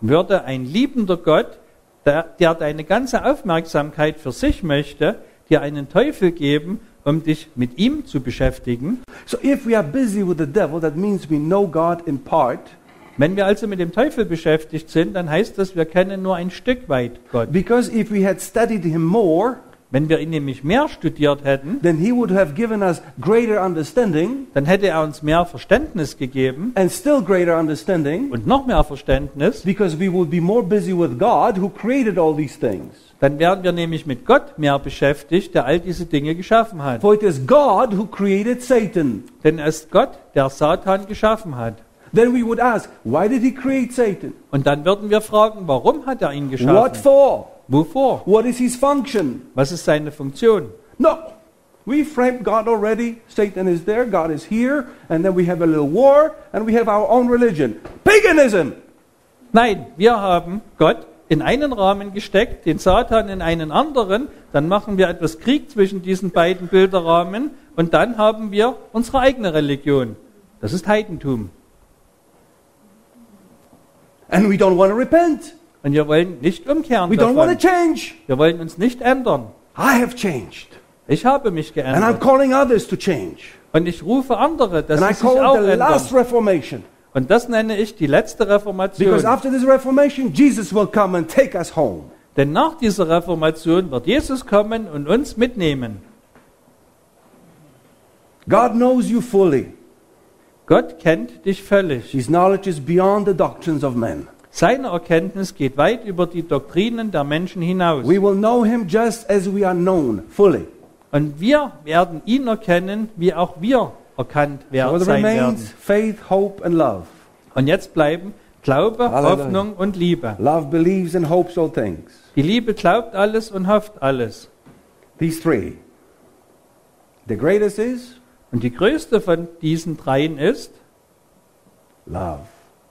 würde ein liebender Gott der, der deine ganze Aufmerksamkeit für sich möchte, dir einen Teufel geben, um dich mit ihm zu beschäftigen. So if we are busy with the devil, that means we know God in part. Wenn wir also mit dem Teufel beschäftigt sind, dann heißt das, wir kennen nur ein Stück weit Gott. Because if we had studied him more, Wenn wir ihn nämlich mehr studiert hätten, then he would have given us greater understanding dann hätte er uns mehr Verständnis gegeben and still greater understanding und noch mehr Verständnis. because we would be more busy with God who created all these things. Dann wären wir nämlich mit Gott mehr beschäftigt, der all diese Dinge geschaffen hat. For it is God who created Satan. Denn es ist Gott, der Satan geschaffen hat. Then we would ask, why did he create Satan? Und dann würden wir fragen, warum hat er ihn What geschaffen? for? Wovor? What is his function? Was ist seine Funktion? No. We framed God already. Satan is there, God is here, and then we have a little war, and we have our own religion. Paganism! Nein, wir haben Gott in einen Rahmen gesteckt, den Satan in einen anderen, dann machen wir etwas Krieg zwischen diesen beiden Bilderrahmen und dann haben wir unsere eigene Religion. Das ist Heidentum. And we don't want to repent. Und wir wollen nicht umkehren We don't want to change. Wir wollen uns nicht ändern. I have changed. Ich habe mich And I'm geändert. calling others to change. Und ich rufe andere, dass And sie sich auch the last ändern. Reformation. Und das nenne ich die letzte Because Reformation. after this Reformation, Jesus will come and take us home. Denn nach dieser Reformation wird Jesus kommen und uns mitnehmen. God knows you fully. Gott kennt dich völlig. His knowledge is beyond the doctrines of men. Seine Erkenntnis geht weit über die Doktrinen der Menschen hinaus. We will know him just as we are known fully. Und wir werden ihn erkennen, wie auch wir erkannt So werden, there sein remains werden. faith, hope, and love. Und jetzt bleiben Glaube, Halleluja. Hoffnung und Liebe. Love believes and hopes all things. Die Liebe glaubt alles und hofft alles. These three. The greatest is Und die größte von diesen dreien ist love.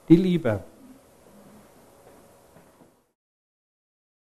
die Liebe.